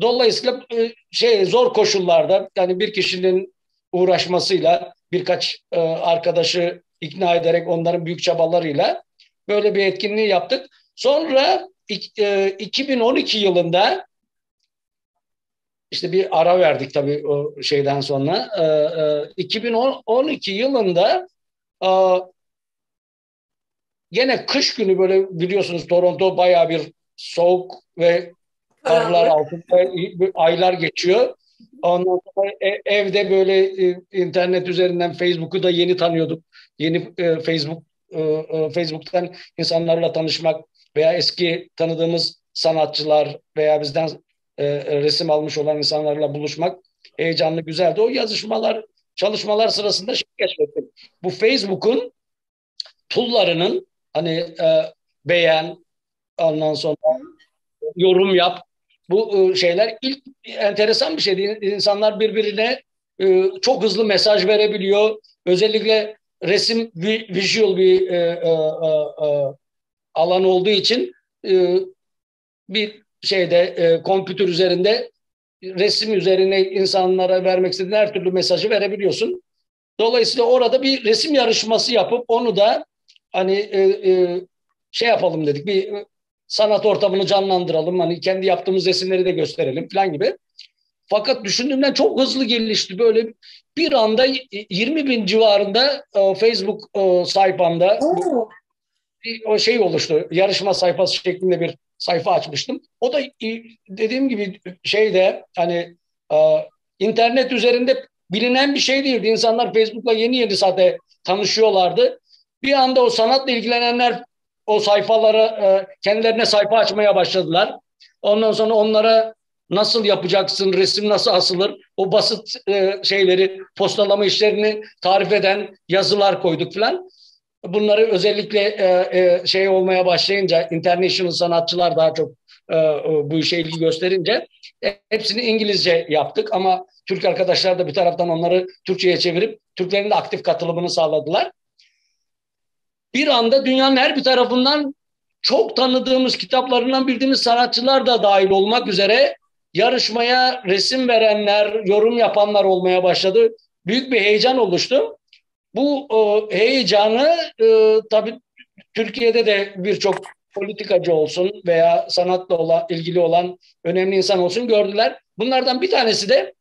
dolayısıyla e, şey zor koşullarda yani bir kişinin uğraşmasıyla birkaç e, arkadaşı ikna ederek onların büyük çabalarıyla böyle bir etkinliği yaptık. Sonra 2012 yılında işte bir ara verdik tabii o şeyden sonra. E, e, 2012 yılında e, Gene kış günü böyle biliyorsunuz Toronto bayağı bir soğuk ve karlar altında aylar geçiyor. Ondan sonra e, evde böyle e, internet üzerinden Facebook'u da yeni tanıyorduk. Yeni e, Facebook e, e, Facebook'tan insanlarla tanışmak veya eski tanıdığımız sanatçılar veya bizden e, resim almış olan insanlarla buluşmak heyecanlı, güzeldi. O yazışmalar, çalışmalar sırasında şey keşfettim. Bu Facebook'un tool'larının Hani e, beğen, ondan sonra yorum yap. Bu e, şeyler ilk enteresan bir şey. İnsanlar birbirine e, çok hızlı mesaj verebiliyor. Özellikle resim visual bir e, e, e, e, alan olduğu için e, bir şeyde e, kompütür üzerinde resim üzerine insanlara vermek istediğin her türlü mesajı verebiliyorsun. Dolayısıyla orada bir resim yarışması yapıp onu da hani e, e, şey yapalım dedik. Bir sanat ortamını canlandıralım. Hani kendi yaptığımız resimleri de gösterelim falan gibi. Fakat düşündüğümden çok hızlı gelişti. Böyle bir anda 20 bin civarında e, Facebook e, sayfamda Oo. o şey oluştu. Yarışma sayfası şeklinde bir sayfa açmıştım. O da dediğim gibi şeyde hani e, internet üzerinde bilinen bir şey değildi. İnsanlar Facebook'la yeni yeni zaten tanışıyorlardı. Bir anda o sanatla ilgilenenler o sayfalara e, kendilerine sayfa açmaya başladılar. Ondan sonra onlara nasıl yapacaksın, resim nasıl asılır, o basit e, şeyleri, postalama işlerini tarif eden yazılar koyduk falan. Bunları özellikle e, şey olmaya başlayınca, international sanatçılar daha çok bu işe ilgi gösterince hepsini İngilizce yaptık ama Türk arkadaşlar da bir taraftan onları Türkçe'ye çevirip Türklerin de aktif katılımını sağladılar bir anda dünyanın her bir tarafından çok tanıdığımız kitaplarından bildiğimiz sanatçılar da dahil olmak üzere yarışmaya resim verenler, yorum yapanlar olmaya başladı. Büyük bir heyecan oluştu. Bu e, heyecanı e, tabii Türkiye'de de birçok politikacı olsun veya sanatla olan, ilgili olan önemli insan olsun gördüler. Bunlardan bir tanesi de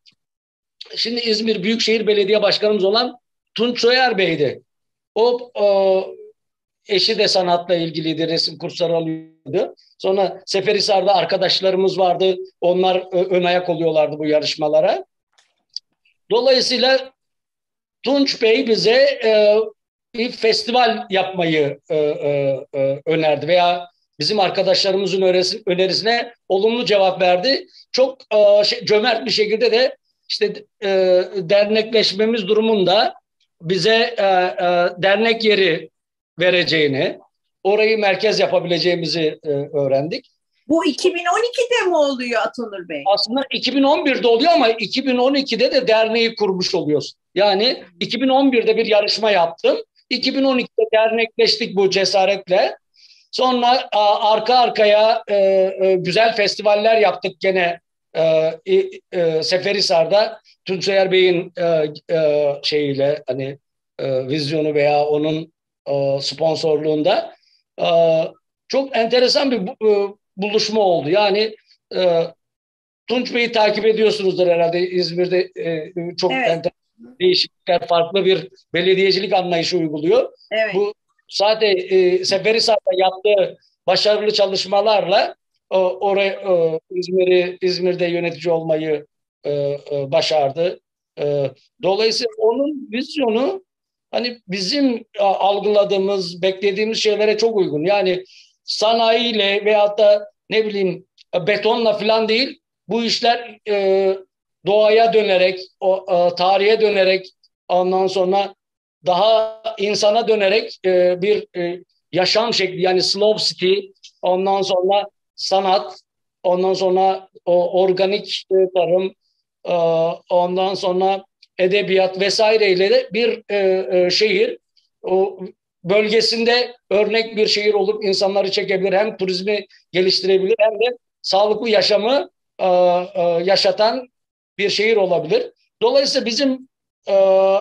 şimdi İzmir Büyükşehir Belediye Başkanımız olan Tunç Soyer Bey'di. O e, Eşi de sanatla ilgiliydi, resim kursları alıyordu. Sonra Seferihisar'da arkadaşlarımız vardı. Onlar ön ayak oluyorlardı bu yarışmalara. Dolayısıyla Tunç Bey bize e, bir festival yapmayı e, e, e, önerdi veya bizim arkadaşlarımızın önerisi, önerisine olumlu cevap verdi. Çok e, şey, cömert bir şekilde de işte e, dernekleşmemiz durumunda bize e, e, dernek yeri vereceğini, orayı merkez yapabileceğimizi e, öğrendik. Bu 2012'de mi oluyor Atanur Bey? Aslında 2011'de oluyor ama 2012'de de derneği kurmuş oluyoruz. Yani 2011'de bir yarışma yaptım. 2012'de dernekleştik bu cesaretle. Sonra a, arka arkaya e, e, güzel festivaller yaptık gene e, e, Seferihisar'da. Tunçer Bey'in e, e, şeyiyle hani e, vizyonu veya onun e, sponsorluğunda e, çok enteresan bir e, buluşma oldu. Yani Tunç Bey'i takip ediyorsunuzdur herhalde İzmir'de çok evet. enteresan değişiklikler, farklı bir belediyecilik anlayışı uyguluyor. Evet. Bu zaten e, Seferihisar'da yaptığı başarılı çalışmalarla e, oraya e, İzmir'i İzmir'de yönetici olmayı e, e, başardı. E, dolayısıyla onun vizyonu hani bizim algıladığımız, beklediğimiz şeylere çok uygun. Yani sanayiyle veyahut da ne bileyim betonla falan değil. Bu işler e, doğaya dönerek, o, e, tarihe dönerek ondan sonra daha insana dönerek e, bir e, yaşam şekli yani slow city ondan sonra sanat ondan sonra o organik e, tarım e, ondan sonra edebiyat vesaireyle de bir e, e, şehir o bölgesinde örnek bir şehir olup insanları çekebilir. Hem turizmi geliştirebilir hem de sağlıklı yaşamı e, e, yaşatan bir şehir olabilir. Dolayısıyla bizim e,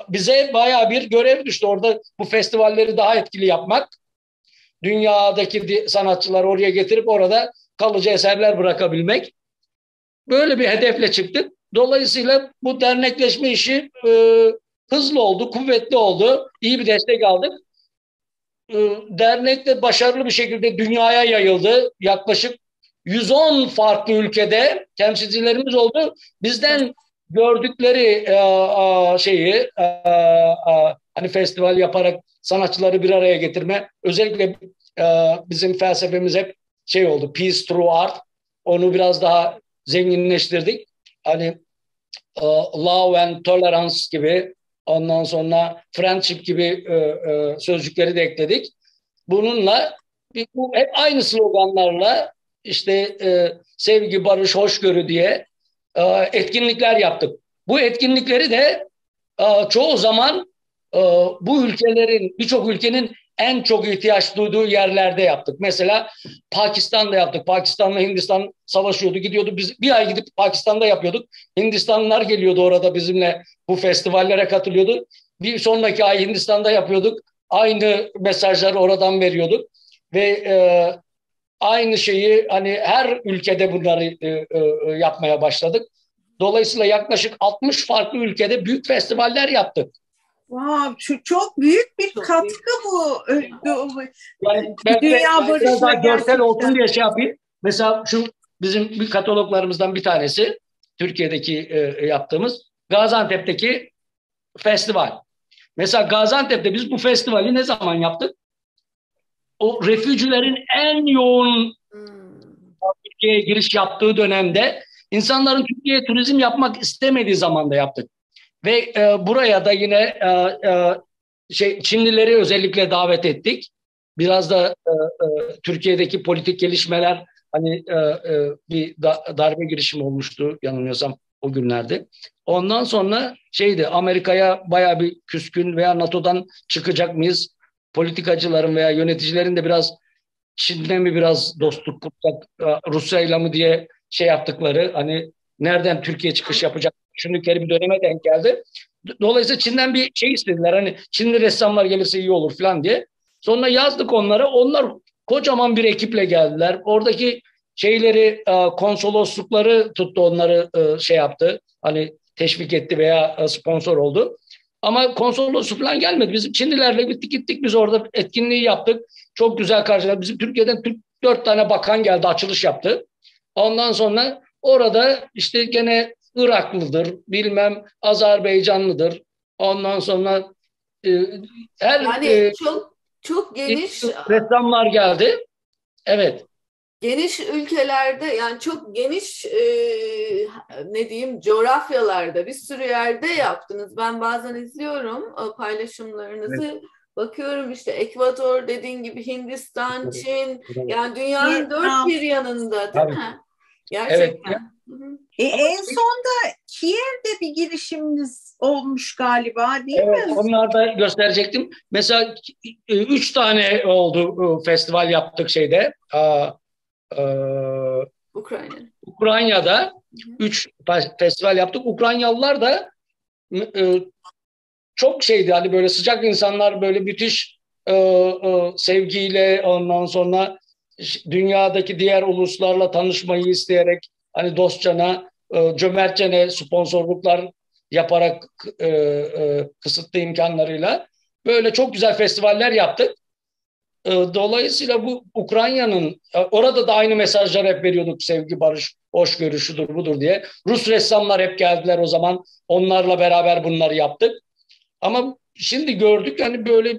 bize bayağı bir görev düştü. Orada bu festivalleri daha etkili yapmak. Dünyadaki sanatçıları oraya getirip orada kalıcı eserler bırakabilmek. Böyle bir hedefle çıktık. Dolayısıyla bu dernekleşme işi e, hızlı oldu, kuvvetli oldu. İyi bir destek aldık. E, dernek de başarılı bir şekilde dünyaya yayıldı. Yaklaşık 110 farklı ülkede temsilcilerimiz oldu. Bizden gördükleri e, şeyi e, hani festival yaparak sanatçıları bir araya getirme özellikle e, bizim felsefemiz hep şey oldu peace through art onu biraz daha zenginleştirdik hani love and tolerance gibi ondan sonra friendship gibi sözcükleri de ekledik. Bununla bu hep aynı sloganlarla işte e, sevgi, barış, hoşgörü diye e, etkinlikler yaptık. Bu etkinlikleri de e, çoğu zaman e, bu ülkelerin, birçok ülkenin en çok ihtiyaç duyduğu yerlerde yaptık. Mesela Pakistan'da yaptık. Pakistan'la Hindistan savaşıyordu. Gidiyordu biz bir ay gidip Pakistan'da yapıyorduk. Hindistanlılar geliyordu orada bizimle bu festivallere katılıyordu. Bir sonraki ay Hindistan'da yapıyorduk. aynı mesajları oradan veriyorduk ve e, aynı şeyi hani her ülkede bunları e, e, yapmaya başladık. Dolayısıyla yaklaşık 60 farklı ülkede büyük festivaller yaptık. Wow, çok büyük bir çok katkı büyük. bu. Yani ben Dünya de, biraz daha görsel olsun diye şey yapayım. Mesela şu bizim bir kataloglarımızdan bir tanesi Türkiye'deki e, yaptığımız Gaziantep'teki festival. Mesela Gaziantep'te biz bu festivali ne zaman yaptık? O refüjilerin en yoğun hmm. Türkiye'ye giriş yaptığı dönemde insanların Türkiye'ye turizm yapmak istemediği zamanda yaptık. Ve e, buraya da yine e, e, şey Çinlileri özellikle davet ettik. Biraz da e, e, Türkiye'deki politik gelişmeler hani e, e, bir da, darbe girişimi olmuştu yanılmıyorsam o günlerde. Ondan sonra şeydi Amerika'ya baya bir küskün veya NATO'dan çıkacak mıyız? Politikacıların veya yöneticilerin de biraz Çin'le mi biraz dostluk kuracak, e, Rusya'yla mı diye şey yaptıkları hani nereden Türkiye çıkış yapacak düşündükleri bir döneme denk geldi. Dolayısıyla Çin'den bir şey istediler hani Çinli ressamlar gelirse iyi olur falan diye. Sonra yazdık onlara. Onlar kocaman bir ekiple geldiler. Oradaki şeyleri e, konsoloslukları tuttu onları e, şey yaptı. Hani teşvik etti veya sponsor oldu. Ama konsolosluk falan gelmedi. Bizim Çinlilerle gittik gittik biz orada etkinliği yaptık. Çok güzel karşıladık. Bizim Türkiye'den dört tane bakan geldi açılış yaptı. Ondan sonra orada işte gene Iraklıdır, bilmem Azerbaycanlıdır. Ondan sonra e, her yani e, çok çok geniş ressamlar geldi. Evet. Geniş ülkelerde yani çok geniş e, ne diyeyim coğrafyalarda bir sürü yerde yaptınız. Ben bazen izliyorum e, paylaşımlarınızı. Evet. Bakıyorum işte Ekvador dediğin gibi Hindistan, Çin yani dünyanın dört bir yanında değil Tabii. mi? Gerçekten. Evet. E, en sonda Kiev'de bir girişiminiz olmuş galiba değil evet, mi? Onlar da gösterecektim. Mesela e, üç tane oldu e, festival yaptık şeyde. Ukrayna. Ukrayna'da Hı-hı. üç festival yaptık. Ukraynalılar da e, çok şeydi hani böyle sıcak insanlar böyle müthiş sevgiyle ondan sonra dünyadaki diğer uluslarla tanışmayı isteyerek hani dostçana, e, cömertçene sponsorluklar yaparak e, e, kısıtlı imkanlarıyla böyle çok güzel festivaller yaptık. E, dolayısıyla bu Ukrayna'nın e, orada da aynı mesajlar hep veriyorduk sevgi, barış, hoşgörü şudur budur diye. Rus ressamlar hep geldiler o zaman. Onlarla beraber bunları yaptık. Ama şimdi gördük hani böyle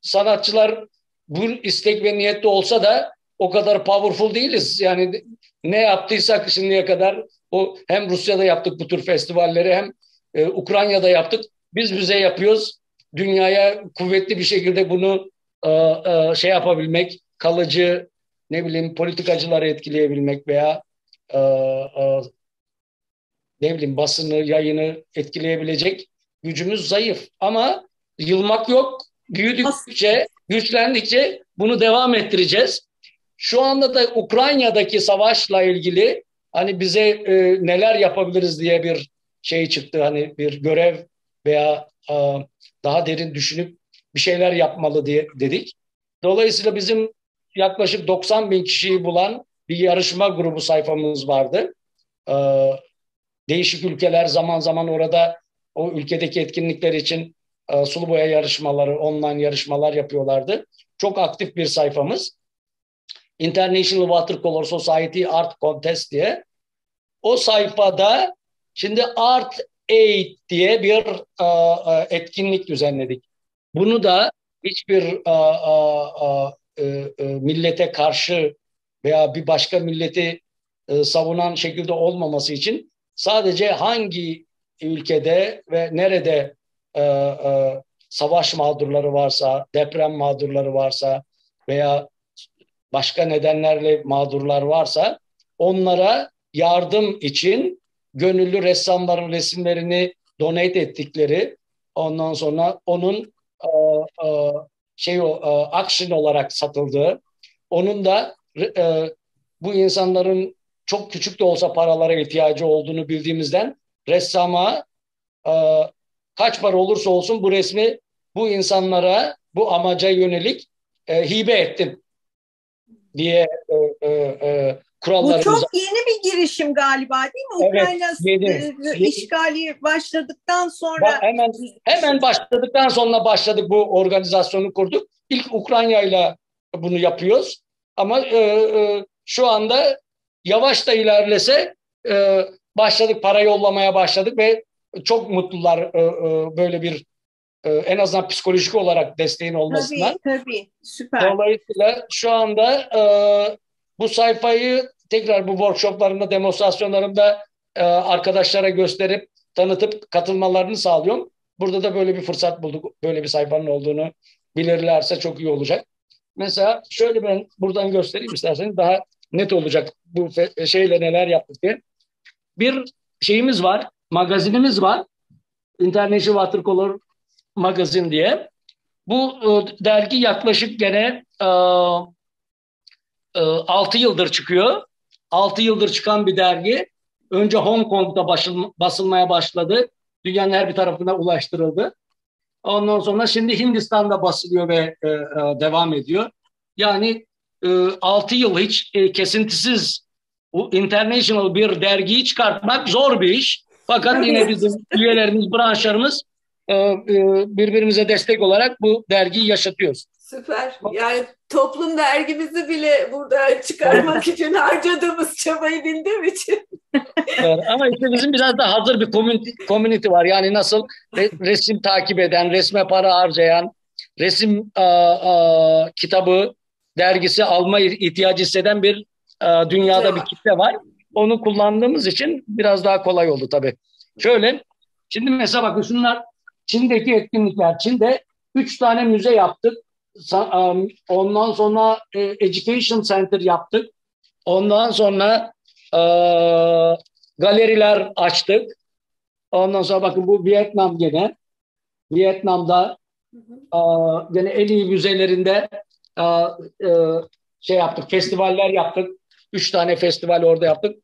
sanatçılar bu istek ve niyette olsa da o kadar powerful değiliz. Yani ne yaptıysak şimdiye kadar o hem Rusya'da yaptık bu tür festivalleri hem e, Ukrayna'da yaptık. Biz bize yapıyoruz. Dünyaya kuvvetli bir şekilde bunu şey yapabilmek, kalıcı ne bileyim politikacıları etkileyebilmek veya e, e, ne bileyim basını, yayını etkileyebilecek gücümüz zayıf. Ama yılmak yok. Büyüdükçe, güçlendikçe bunu devam ettireceğiz. Şu anda da Ukrayna'daki savaşla ilgili hani bize e, neler yapabiliriz diye bir şey çıktı. Hani bir görev veya e, daha derin düşünüp bir şeyler yapmalı diye dedik. Dolayısıyla bizim yaklaşık 90 bin kişiyi bulan bir yarışma grubu sayfamız vardı. E, değişik ülkeler zaman zaman orada o ülkedeki etkinlikler için e, sulu boya yarışmaları, online yarışmalar yapıyorlardı. Çok aktif bir sayfamız. International Watercolor Society Art Contest diye. O sayfada şimdi Art Aid diye bir uh, etkinlik düzenledik. Bunu da hiçbir uh, uh, uh, millete karşı veya bir başka milleti uh, savunan şekilde olmaması için sadece hangi ülkede ve nerede uh, uh, savaş mağdurları varsa, deprem mağdurları varsa veya başka nedenlerle mağdurlar varsa onlara yardım için gönüllü ressamların resimlerini donate ettikleri ondan sonra onun e, e, şey o e, action olarak satıldığı onun da e, bu insanların çok küçük de olsa paralara ihtiyacı olduğunu bildiğimizden ressama kaç para olursa olsun bu resmi bu insanlara bu amaca yönelik hibe ettim diye kurallarımıza. Bu çok yeni bir girişim galiba değil mi? Evet, Ukrayna yeni, e, işgali başladıktan sonra. Hemen hemen başladıktan sonra başladık bu organizasyonu kurduk. İlk Ukrayna ile bunu yapıyoruz. Ama e, e, şu anda yavaş da ilerlese e, başladık para yollamaya başladık ve çok mutlular e, e, böyle bir e, en azından psikolojik olarak desteğin olmasından. Tabii tabii süper. Dolayısıyla şu anda e, bu sayfayı tekrar bu workshoplarımda, demonstrasyonlarımda e, arkadaşlara gösterip tanıtıp katılmalarını sağlıyorum. Burada da böyle bir fırsat bulduk. Böyle bir sayfanın olduğunu bilirlerse çok iyi olacak. Mesela şöyle ben buradan göstereyim isterseniz daha net olacak bu şeyle neler yaptık diye. Bir şeyimiz var, magazinimiz var. International Watercolor Magazine diye. Bu e, dergi yaklaşık gene e, e, 6 yıldır çıkıyor. 6 yıldır çıkan bir dergi. Önce Hong Kong'da basılmaya başladı. Dünyanın her bir tarafına ulaştırıldı. Ondan sonra şimdi Hindistan'da basılıyor ve e, e, devam ediyor. Yani e, 6 yıl hiç e, kesintisiz bu international bir dergiyi çıkartmak zor bir iş. Fakat yine bizim üyelerimiz, branşlarımız birbirimize destek olarak bu dergiyi yaşatıyoruz. Süper. Yani toplum dergimizi bile burada çıkarmak için harcadığımız çabayı bildiğim için. evet, ama işte bizim biraz da hazır bir community, community var. Yani nasıl resim takip eden, resme para harcayan, resim a, a, kitabı, dergisi alma ihtiyacı hisseden bir a, dünyada evet. bir kitle var. Onu kullandığımız için biraz daha kolay oldu tabii. Şöyle, şimdi mesela bakın şunlar Çin'deki etkinlikler. Çin'de üç tane müze yaptık. Ondan sonra e, Education Center yaptık. Ondan sonra e, galeriler açtık. Ondan sonra bakın bu Vietnam gene. Vietnam'da e, gene en iyi müzelerinde şey yaptık, festivaller yaptık. Üç tane festival orada yaptık.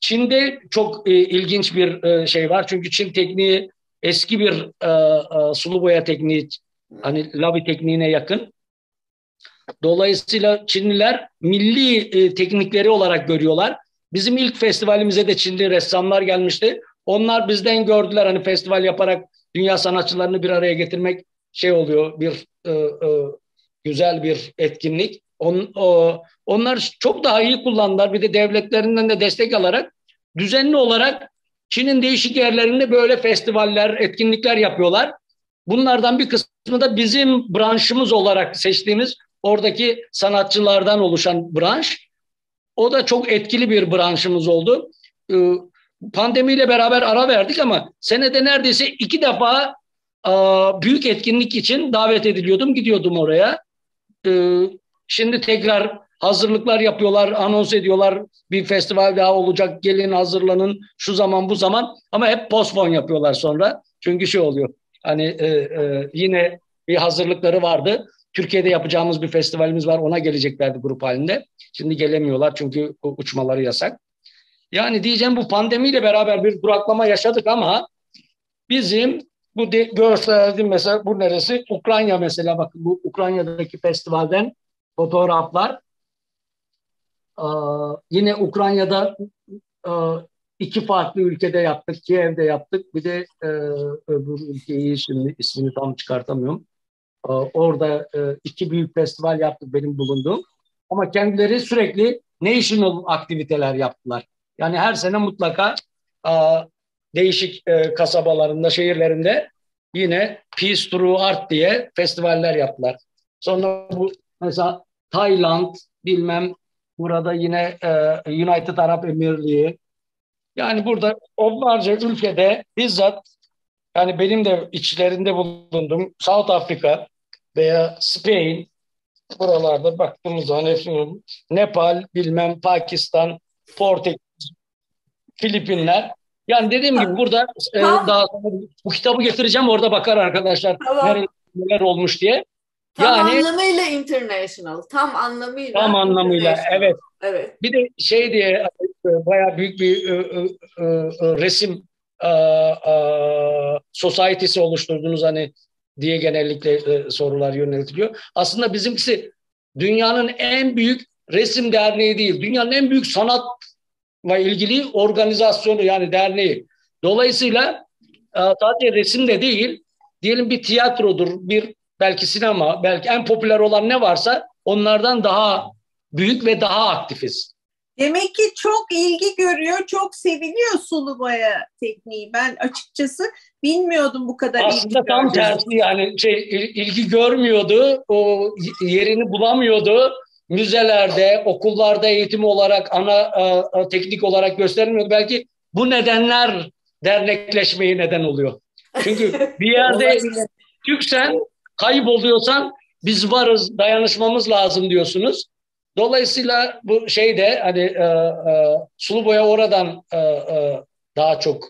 Çin'de çok ilginç bir şey var. Çünkü Çin tekniği eski bir sulu boya tekniği, hani lavi tekniğine yakın. Dolayısıyla Çinliler milli e, teknikleri olarak görüyorlar. Bizim ilk festivalimize de Çinli ressamlar gelmişti. Onlar bizden gördüler hani festival yaparak dünya sanatçılarını bir araya getirmek şey oluyor bir e, e, güzel bir etkinlik. On, o, onlar çok daha iyi kullandılar. Bir de devletlerinden de destek alarak düzenli olarak Çin'in değişik yerlerinde böyle festivaller, etkinlikler yapıyorlar. Bunlardan bir kısmı da bizim branşımız olarak seçtiğimiz oradaki sanatçılardan oluşan branş. O da çok etkili bir branşımız oldu. Ee, pandemiyle beraber ara verdik ama senede neredeyse iki defa büyük etkinlik için davet ediliyordum, gidiyordum oraya. Ee, şimdi tekrar hazırlıklar yapıyorlar, anons ediyorlar. Bir festival daha olacak, gelin hazırlanın şu zaman bu zaman. Ama hep postpone yapıyorlar sonra. Çünkü şey oluyor, hani e, e, yine bir hazırlıkları vardı. Türkiye'de yapacağımız bir festivalimiz var. Ona geleceklerdi grup halinde. Şimdi gelemiyorlar çünkü uçmaları yasak. Yani diyeceğim bu pandemiyle beraber bir duraklama yaşadık ama bizim bu de, gösterdiğim mesela bu neresi? Ukrayna mesela bakın bu Ukrayna'daki festivalden fotoğraflar. Ee, yine Ukrayna'da e, iki farklı ülkede yaptık. Kiev'de yaptık. Bir de e, öbür ülkeyi şimdi ismini tam çıkartamıyorum. Ee, orada e, iki büyük festival yaptık benim bulunduğum. Ama kendileri sürekli national aktiviteler yaptılar. Yani her sene mutlaka e, değişik e, kasabalarında, şehirlerinde yine Peace Through Art diye festivaller yaptılar. Sonra bu mesela Tayland, bilmem burada yine United Arap Emirliği. Yani burada onlarca ülkede bizzat yani benim de içlerinde bulundum South Afrika, veya Spain buralarda baktığımız zaman hepsinin Nepal, bilmem Pakistan, Portekiz, Filipinler. Yani dediğim gibi burada e, daha bu kitabı getireceğim orada bakar arkadaşlar tamam. neler olmuş diye. Tam yani, anlamıyla international. Tam anlamıyla. Tam anlamıyla evet. Evet. Bir de şey diye e, bayağı büyük bir e, e, e, resim e, e, society'si oluşturdunuz hani diye genellikle e, sorular yöneltiliyor. Aslında bizimkisi dünyanın en büyük resim derneği değil, dünyanın en büyük sanatla ilgili organizasyonu yani derneği. Dolayısıyla e, sadece resim de değil, diyelim bir tiyatrodur, bir belki sinema, belki en popüler olan ne varsa onlardan daha büyük ve daha aktifiz. Demek ki çok ilgi görüyor, çok seviliyor sulu boya tekniği. Ben açıkçası bilmiyordum bu kadar Aslında ilgi tam tersi yani şey ilgi görmüyordu, o yerini bulamıyordu. Müzelerde, okullarda eğitim olarak, ana a, a, teknik olarak gösterilmiyordu. Belki bu nedenler dernekleşmeyi neden oluyor. Çünkü bir yerde Türksen kayboluyorsan biz varız, dayanışmamız lazım diyorsunuz. Dolayısıyla bu şeyde hani e, e, sulu boya oradan e, e, daha çok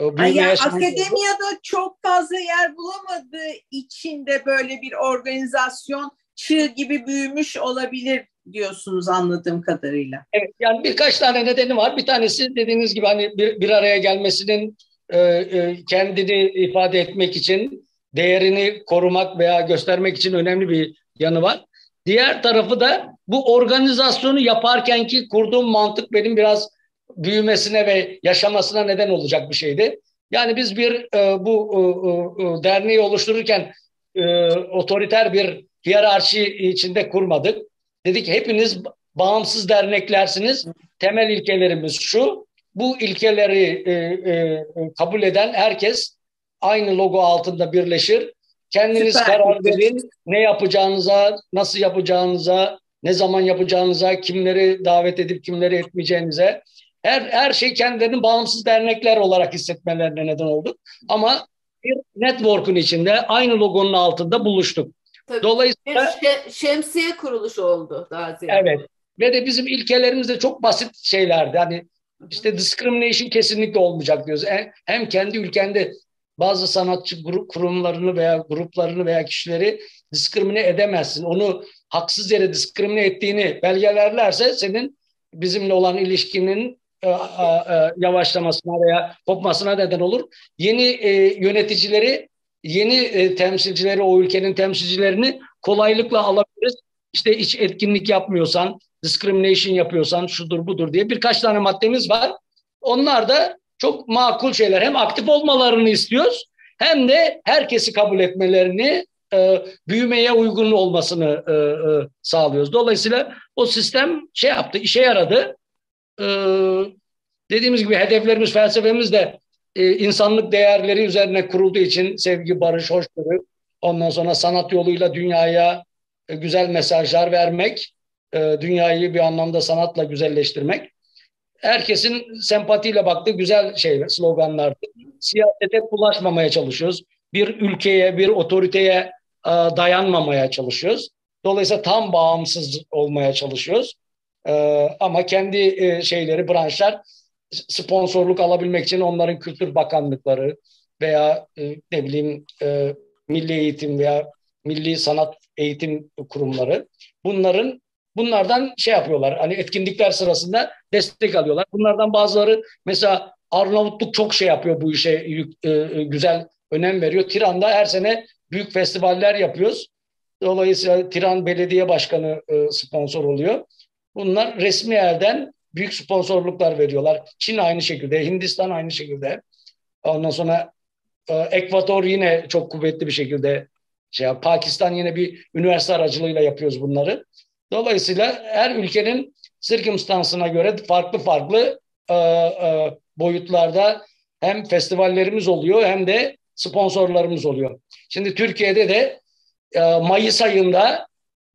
e, büyümeye Akademiyada çok fazla yer bulamadığı için de böyle bir organizasyon çığ gibi büyümüş olabilir diyorsunuz anladığım kadarıyla. Evet yani birkaç tane nedeni var. Bir tanesi dediğiniz gibi hani bir, bir araya gelmesinin e, e, kendini ifade etmek için değerini korumak veya göstermek için önemli bir yanı var. Diğer tarafı da bu organizasyonu yaparken ki kurduğum mantık benim biraz büyümesine ve yaşamasına neden olacak bir şeydi. Yani biz bir e, bu e, e, e derneği oluştururken e, otoriter bir hiyerarşi içinde kurmadık. Dedik hepiniz bağımsız derneklersiniz. Temel ilkelerimiz şu. Bu ilkeleri e, e, kabul eden herkes aynı logo altında birleşir. Kendiniz Süper. karar verin ne yapacağınıza, nasıl yapacağınıza, ne zaman yapacağınıza, kimleri davet edip kimleri etmeyeceğinize. Her, her şey kendilerini bağımsız dernekler olarak hissetmelerine neden oldu. Ama bir network'un içinde aynı logonun altında buluştuk. Tabii, Dolayısıyla bir şemsiye kuruluşu oldu daha ziyade. Evet. Ve de bizim ilkelerimiz de çok basit şeylerdi. Hani işte discrimination kesinlikle olmayacak diyoruz. Hem kendi ülkende bazı sanatçı kurumlarını veya gruplarını veya kişileri diskrimine edemezsin. Onu haksız yere diskrimine ettiğini belgelerlerse senin bizimle olan ilişkinin e, e, yavaşlamasına veya kopmasına neden olur. Yeni e, yöneticileri, yeni temsilcileri, o ülkenin temsilcilerini kolaylıkla alabiliriz. İşte hiç etkinlik yapmıyorsan, discrimination yapıyorsan, şudur budur diye birkaç tane maddemiz var. Onlar da çok makul şeyler. Hem aktif olmalarını istiyoruz hem de herkesi kabul etmelerini e, büyümeye uygun olmasını e, e, sağlıyoruz. Dolayısıyla o sistem şey yaptı, işe yaradı. E, dediğimiz gibi hedeflerimiz, felsefemiz de e, insanlık değerleri üzerine kurulduğu için sevgi, barış, hoşgörü, ondan sonra sanat yoluyla dünyaya e, güzel mesajlar vermek, e, dünyayı bir anlamda sanatla güzelleştirmek herkesin sempatiyle baktığı güzel şeyler, sloganlardı. Siyasete bulaşmamaya çalışıyoruz. Bir ülkeye, bir otoriteye e, dayanmamaya çalışıyoruz. Dolayısıyla tam bağımsız olmaya çalışıyoruz. E, ama kendi e, şeyleri, branşlar sponsorluk alabilmek için onların kültür bakanlıkları veya ne bileyim milli eğitim veya milli sanat eğitim kurumları bunların bunlardan şey yapıyorlar. Hani etkinlikler sırasında destek alıyorlar. Bunlardan bazıları mesela Arnavutluk çok şey yapıyor bu işe güzel önem veriyor. Tiran'da her sene büyük festivaller yapıyoruz. Dolayısıyla Tiran Belediye Başkanı e, sponsor oluyor. Bunlar resmi elden büyük sponsorluklar veriyorlar. Çin aynı şekilde, Hindistan aynı şekilde. Ondan sonra Ekvator yine çok kuvvetli bir şekilde şey Pakistan yine bir üniversite aracılığıyla yapıyoruz bunları. Dolayısıyla her ülkenin sirkümstansına göre farklı farklı e, e, boyutlarda hem festivallerimiz oluyor hem de sponsorlarımız oluyor. Şimdi Türkiye'de de e, Mayıs ayında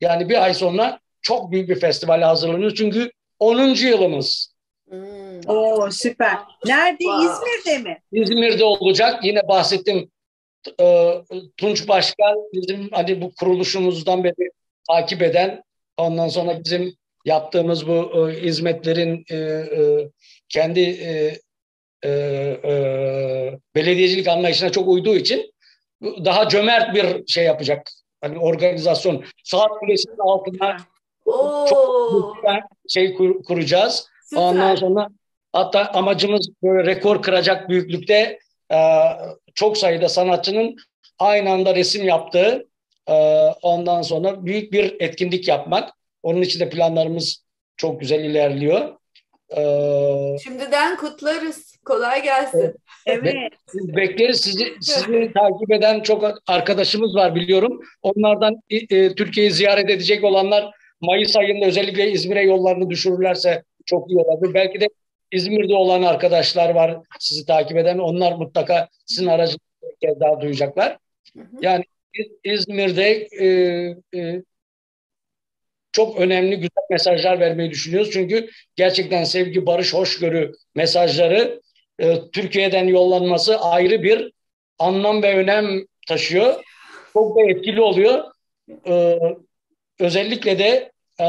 yani bir ay sonra çok büyük bir festival hazırlanıyor. Çünkü 10. yılımız. Hmm. Oo süper. Nerede? Wow. İzmir'de mi? İzmir'de olacak. Yine bahsettim. E, Tunç Başkan bizim hani bu kuruluşumuzdan beri takip eden ondan sonra bizim yaptığımız bu e, hizmetlerin e, e, kendi e, e, e, belediyecilik anlayışına çok uyduğu için daha cömert bir şey yapacak. Hani organizasyon. Saat kulesinin altında Oo. çok şey kur, kuracağız. Süper. Ondan sonra hatta amacımız böyle rekor kıracak büyüklükte e, çok sayıda sanatçının aynı anda resim yaptığı e, ondan sonra büyük bir etkinlik yapmak. Onun için de planlarımız çok güzel ilerliyor. Ee, Şimdiden kutlarız. Kolay gelsin. Evet. Bekleriz sizi. Sizi takip eden çok arkadaşımız var biliyorum. Onlardan e, Türkiye'yi ziyaret edecek olanlar Mayıs ayında özellikle İzmir'e yollarını düşürürlerse çok iyi olabilir. Belki de İzmir'de olan arkadaşlar var sizi takip eden. Onlar mutlaka sizin aracınızı bir kez daha duyacaklar. Yani İzmir'de e, e, çok önemli güzel mesajlar vermeyi düşünüyoruz. Çünkü gerçekten sevgi, barış, hoşgörü mesajları e, Türkiye'den yollanması ayrı bir anlam ve önem taşıyor. Çok da etkili oluyor. E, özellikle de e,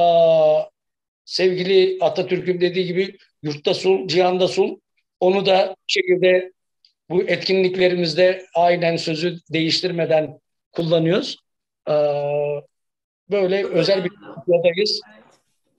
sevgili Atatürk'ün dediği gibi yurtta sul, cihanda sul. Onu da şekilde bu etkinliklerimizde aynen sözü değiştirmeden kullanıyoruz. Ee, böyle özel bir yadayız.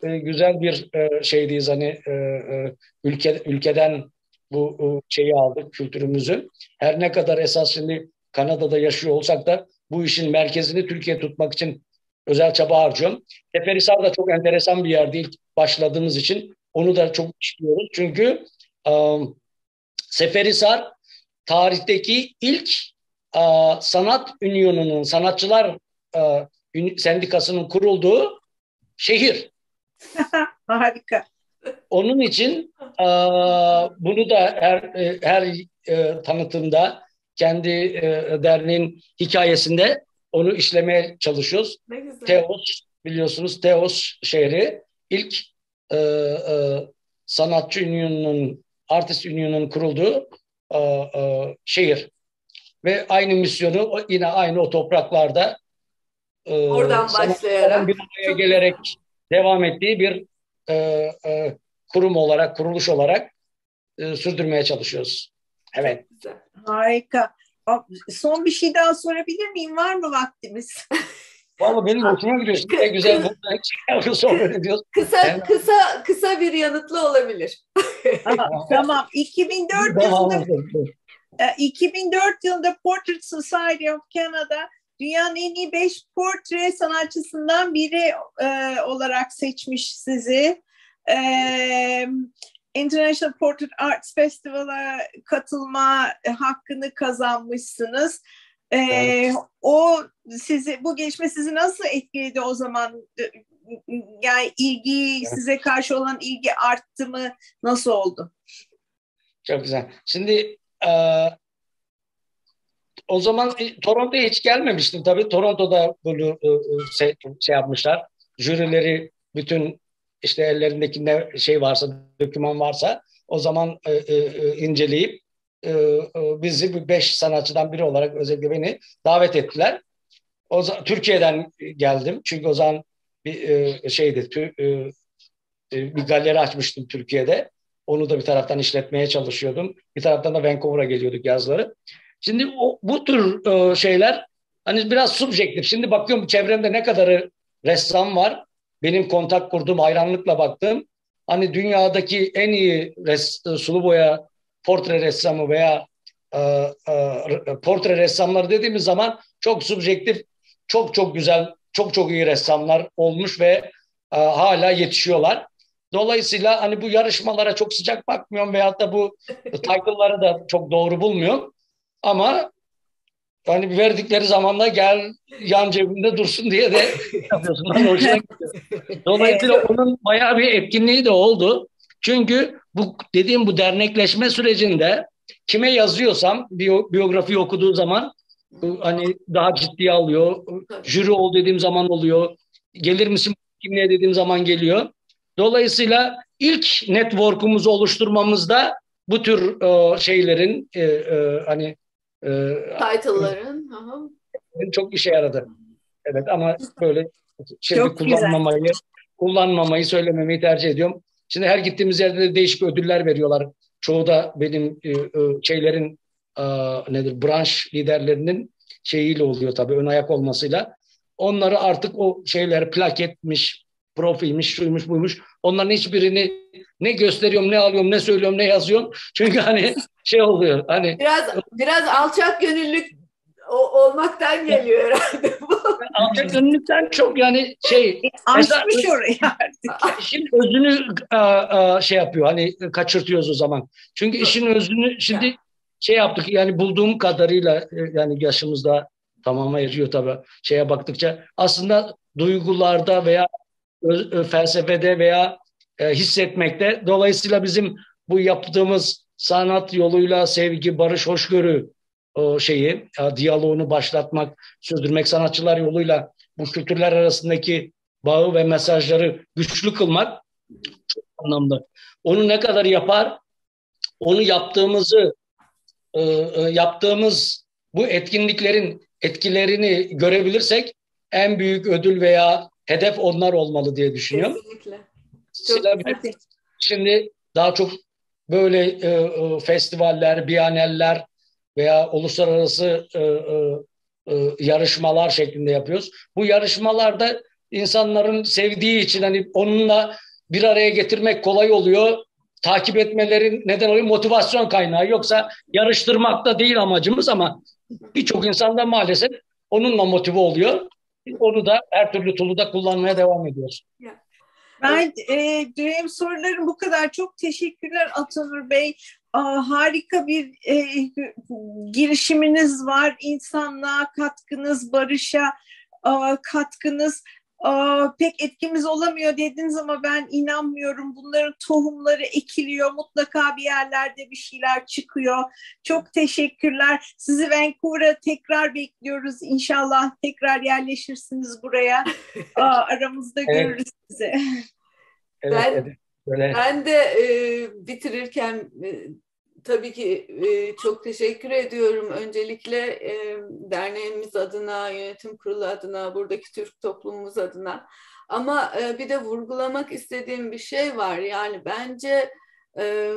Ee, güzel bir e, şeydeyiz hani e, e, ülke ülkeden bu şeyi aldık kültürümüzü. Her ne kadar esas şimdi Kanada'da yaşıyor olsak da bu işin merkezini Türkiye tutmak için özel çaba harcıyorum. Teperisar da çok enteresan bir yer değil başladığımız için. Onu da çok istiyoruz. Çünkü um, Seferisar tarihteki ilk uh, sanat ünyonunun, sanatçılar uh, sendikasının kurulduğu şehir. Harika. Onun için uh, bunu da her her uh, tanıtımda kendi uh, derneğin hikayesinde onu işlemeye çalışıyoruz. Teos biliyorsunuz Teos şehri ilk e, e, sanatçı ünyonunun, artist ünyonunun kurulduğu e, e, şehir. Ve aynı misyonu yine aynı o topraklarda e, oradan başlayarak bir araya gelerek devam ettiği bir e, e, kurum olarak, kuruluş olarak e, sürdürmeye çalışıyoruz. Evet. Harika. Son bir şey daha sorabilir miyim? Var mı vaktimiz? Valla benim hoşuma gidiyor. Ne güzel sohbet ediyoruz. Kısa, yani. kısa, kısa bir yanıtlı olabilir. Tamam. 2004 yılında 2004 e, yılında Portrait Society of Canada dünyanın en iyi 5 portre sanatçısından biri e, olarak seçmiş sizi. E, International Portrait Arts Festival'a katılma hakkını kazanmışsınız. Ee, evet. O sizi bu gelişme sizi nasıl etkiledi o zaman? Yani ilgi evet. size karşı olan ilgi arttı mı? Nasıl oldu? Çok güzel. Şimdi e, o zaman e, Toronto'ya hiç gelmemiştim tabii. Toronto'da bunu şey, şey yapmışlar. Jürileri bütün işte ellerindeki ne şey varsa, doküman varsa o zaman e, e, inceleyip e, e, bizi beş sanatçıdan biri olarak özellikle beni davet ettiler. O zaman, Türkiye'den geldim çünkü o zaman bir şeydi tü, bir galeri açmıştım Türkiye'de. Onu da bir taraftan işletmeye çalışıyordum. Bir taraftan da Vancouver'a geliyorduk yazları. Şimdi o, bu tür e, şeyler hani biraz subjektif. Şimdi bakıyorum çevremde ne kadarı ressam var benim kontak kurduğum, hayranlıkla baktığım hani dünyadaki en iyi res, sulu boya portre ressamı veya e, e, portre ressamları dediğimiz zaman çok subjektif, çok çok güzel, çok çok iyi ressamlar olmuş ve e, hala yetişiyorlar. Dolayısıyla hani bu yarışmalara çok sıcak bakmıyorum veyahut da bu title'ları da çok doğru bulmuyorum. Ama Hani verdikleri zamanda gel yan cebinde dursun diye de yapıyorsun. Dolayısıyla onun bayağı bir etkinliği de oldu. Çünkü bu dediğim bu dernekleşme sürecinde kime yazıyorsam biyo, biyografi okuduğu zaman hani daha ciddiye alıyor. Jüri ol dediğim zaman oluyor. Gelir misin kimliğe dediğim zaman geliyor. Dolayısıyla ilk network'umuzu oluşturmamızda bu tür e, şeylerin e, e, hani e, Title'ların. Çok işe yaradı. Evet ama böyle çok kullanmamayı güzel. kullanmamayı söylememeyi tercih ediyorum. Şimdi her gittiğimiz yerde de değişik ödüller veriyorlar. Çoğu da benim e, e, şeylerin e, nedir branş liderlerinin şeyiyle oluyor tabii ön ayak olmasıyla. Onları artık o şeyler plaketmiş, profilmiş, şuymuş, buymuş. Onların hiçbirini ne gösteriyorum, ne alıyorum, ne söylüyorum, ne yazıyorum. Çünkü hani şey oluyor. Hani biraz biraz alçak gönüllülük olmaktan geliyor herhalde bu. Alçak gönüllülükten çok yani şey. Açmış orayı artık. İşin özünü a, a, şey yapıyor hani kaçırtıyoruz o zaman. Çünkü işin özünü şimdi şey yaptık yani bulduğum kadarıyla e, yani yaşımızda tamama eriyor tabii şeye baktıkça aslında duygularda veya felsefede veya e, hissetmekte dolayısıyla bizim bu yaptığımız sanat yoluyla sevgi, barış, hoşgörü o şeyi, diyaloğunu başlatmak, sürdürmek sanatçılar yoluyla bu kültürler arasındaki bağı ve mesajları güçlü kılmak çok anlamlı. Onu ne kadar yapar? Onu yaptığımızı e, e, yaptığımız bu etkinliklerin etkilerini görebilirsek en büyük ödül veya hedef onlar olmalı diye düşünüyorum. Kesinlikle. Çok Şimdi daha çok böyle e, e, festivaller, biyaneller veya uluslararası e, e, e, yarışmalar şeklinde yapıyoruz. Bu yarışmalarda insanların sevdiği için hani onunla bir araya getirmek kolay oluyor. Takip etmelerin neden oluyor? Motivasyon kaynağı. Yoksa yarıştırmak da değil amacımız ama birçok insan da maalesef onunla motive oluyor. Onu da her türlü tool'u da kullanmaya devam ediyoruz. Ben e, dönem sorularım bu kadar. Çok teşekkürler Atanur Bey. Aa, harika bir e, girişiminiz var. İnsanlığa katkınız, barışa a, katkınız pek etkimiz olamıyor dediniz ama ben inanmıyorum. Bunların tohumları ekiliyor. Mutlaka bir yerlerde bir şeyler çıkıyor. Çok teşekkürler. Sizi Vancouver'a tekrar bekliyoruz. İnşallah tekrar yerleşirsiniz buraya. Aa, aramızda evet. görürüz sizi. Evet, ben, evet. Böyle. Ben de e, bitirirken e, tabii ki e, çok teşekkür ediyorum. Öncelikle e, derneğimiz adına, yönetim kurulu adına, buradaki Türk toplumumuz adına. Ama e, bir de vurgulamak istediğim bir şey var. Yani bence e,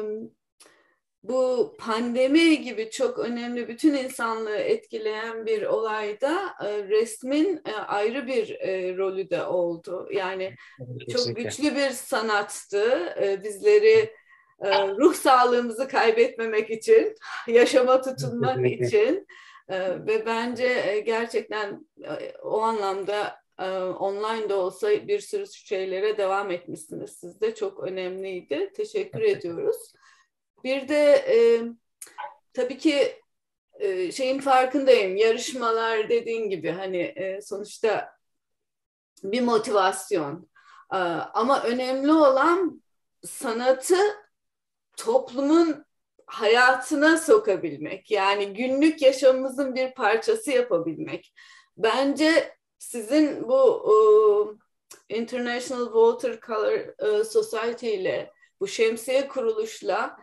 bu pandemi gibi çok önemli bütün insanlığı etkileyen bir olayda e, resmin e, ayrı bir e, rolü de oldu. Yani Kesinlikle. çok güçlü bir sanattı. E, bizleri ruh sağlığımızı kaybetmemek için, yaşama tutunmak Kesinlikle. için e, ve bence e, gerçekten e, o anlamda e, online de olsa bir sürü şeylere devam etmişsiniz. Siz de çok önemliydi. Teşekkür ediyoruz. Bir de e, tabii ki e, şeyin farkındayım. Yarışmalar dediğin gibi hani e, sonuçta bir motivasyon. E, ama önemli olan sanatı toplumun hayatına sokabilmek. Yani günlük yaşamımızın bir parçası yapabilmek. Bence sizin bu uh, International Watercolor uh, Society ile bu şemsiye kuruluşla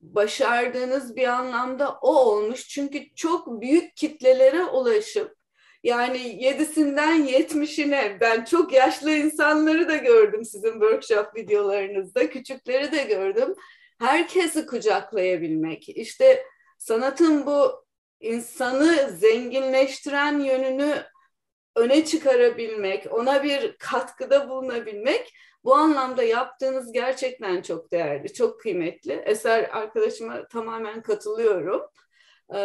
başardığınız bir anlamda o olmuş. Çünkü çok büyük kitlelere ulaşıp yani yedisinden yetmişine ben çok yaşlı insanları da gördüm sizin workshop videolarınızda. Küçükleri de gördüm. Herkesi kucaklayabilmek. İşte sanatın bu insanı zenginleştiren yönünü öne çıkarabilmek, ona bir katkıda bulunabilmek bu anlamda yaptığınız gerçekten çok değerli, çok kıymetli. Eser arkadaşıma tamamen katılıyorum. Ee,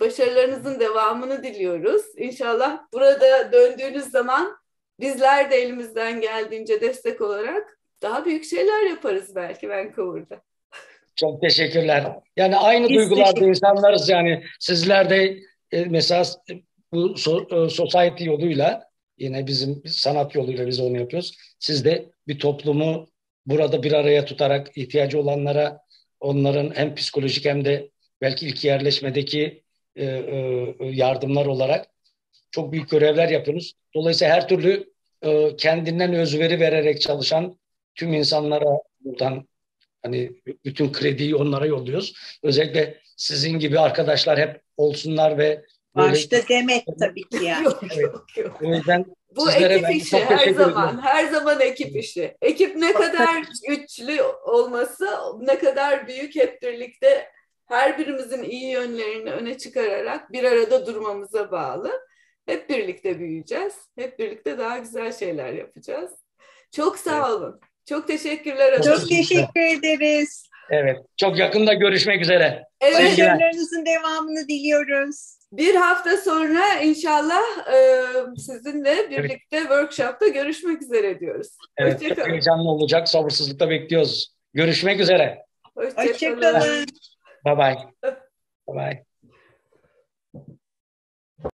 başarılarınızın devamını diliyoruz. İnşallah burada döndüğünüz zaman bizler de elimizden geldiğince destek olarak daha büyük şeyler yaparız belki Vancouver'da. Çok teşekkürler. Yani aynı Biz duygularda insanlarız yani. Sizler de e, mesela bu e, society yoluyla Yine bizim sanat yoluyla biz onu yapıyoruz. Siz de bir toplumu burada bir araya tutarak ihtiyacı olanlara onların hem psikolojik hem de belki ilk yerleşmedeki e, e, yardımlar olarak çok büyük görevler yapıyorsunuz. Dolayısıyla her türlü e, kendinden özveri vererek çalışan tüm insanlara buradan hani bütün krediyi onlara yolluyoruz. Özellikle sizin gibi arkadaşlar hep olsunlar ve Başta demek tabii ki yani. yok, yok, yok. O yüzden bu ekip işi her zaman, ediyorum. her zaman ekip işi. Ekip ne kadar güçlü olması, ne kadar büyük hep birlikte her birimizin iyi yönlerini öne çıkararak bir arada durmamıza bağlı. Hep birlikte büyüyeceğiz. Hep birlikte daha güzel şeyler yapacağız. Çok sağ evet. olun. Çok teşekkürler. Çok teşekkür ederiz. Evet. Çok yakında görüşmek üzere. Evet. Başarılarınızın devamını diliyoruz. Bir hafta sonra inşallah e, sizinle birlikte evet. workshopta görüşmek üzere diyoruz. Evet, Hoşçakalın. çok heyecanlı olacak. Sabırsızlıkla bekliyoruz. Görüşmek üzere. Hoşçakalın. Hoşçakalın. Bye bye. Bye bye.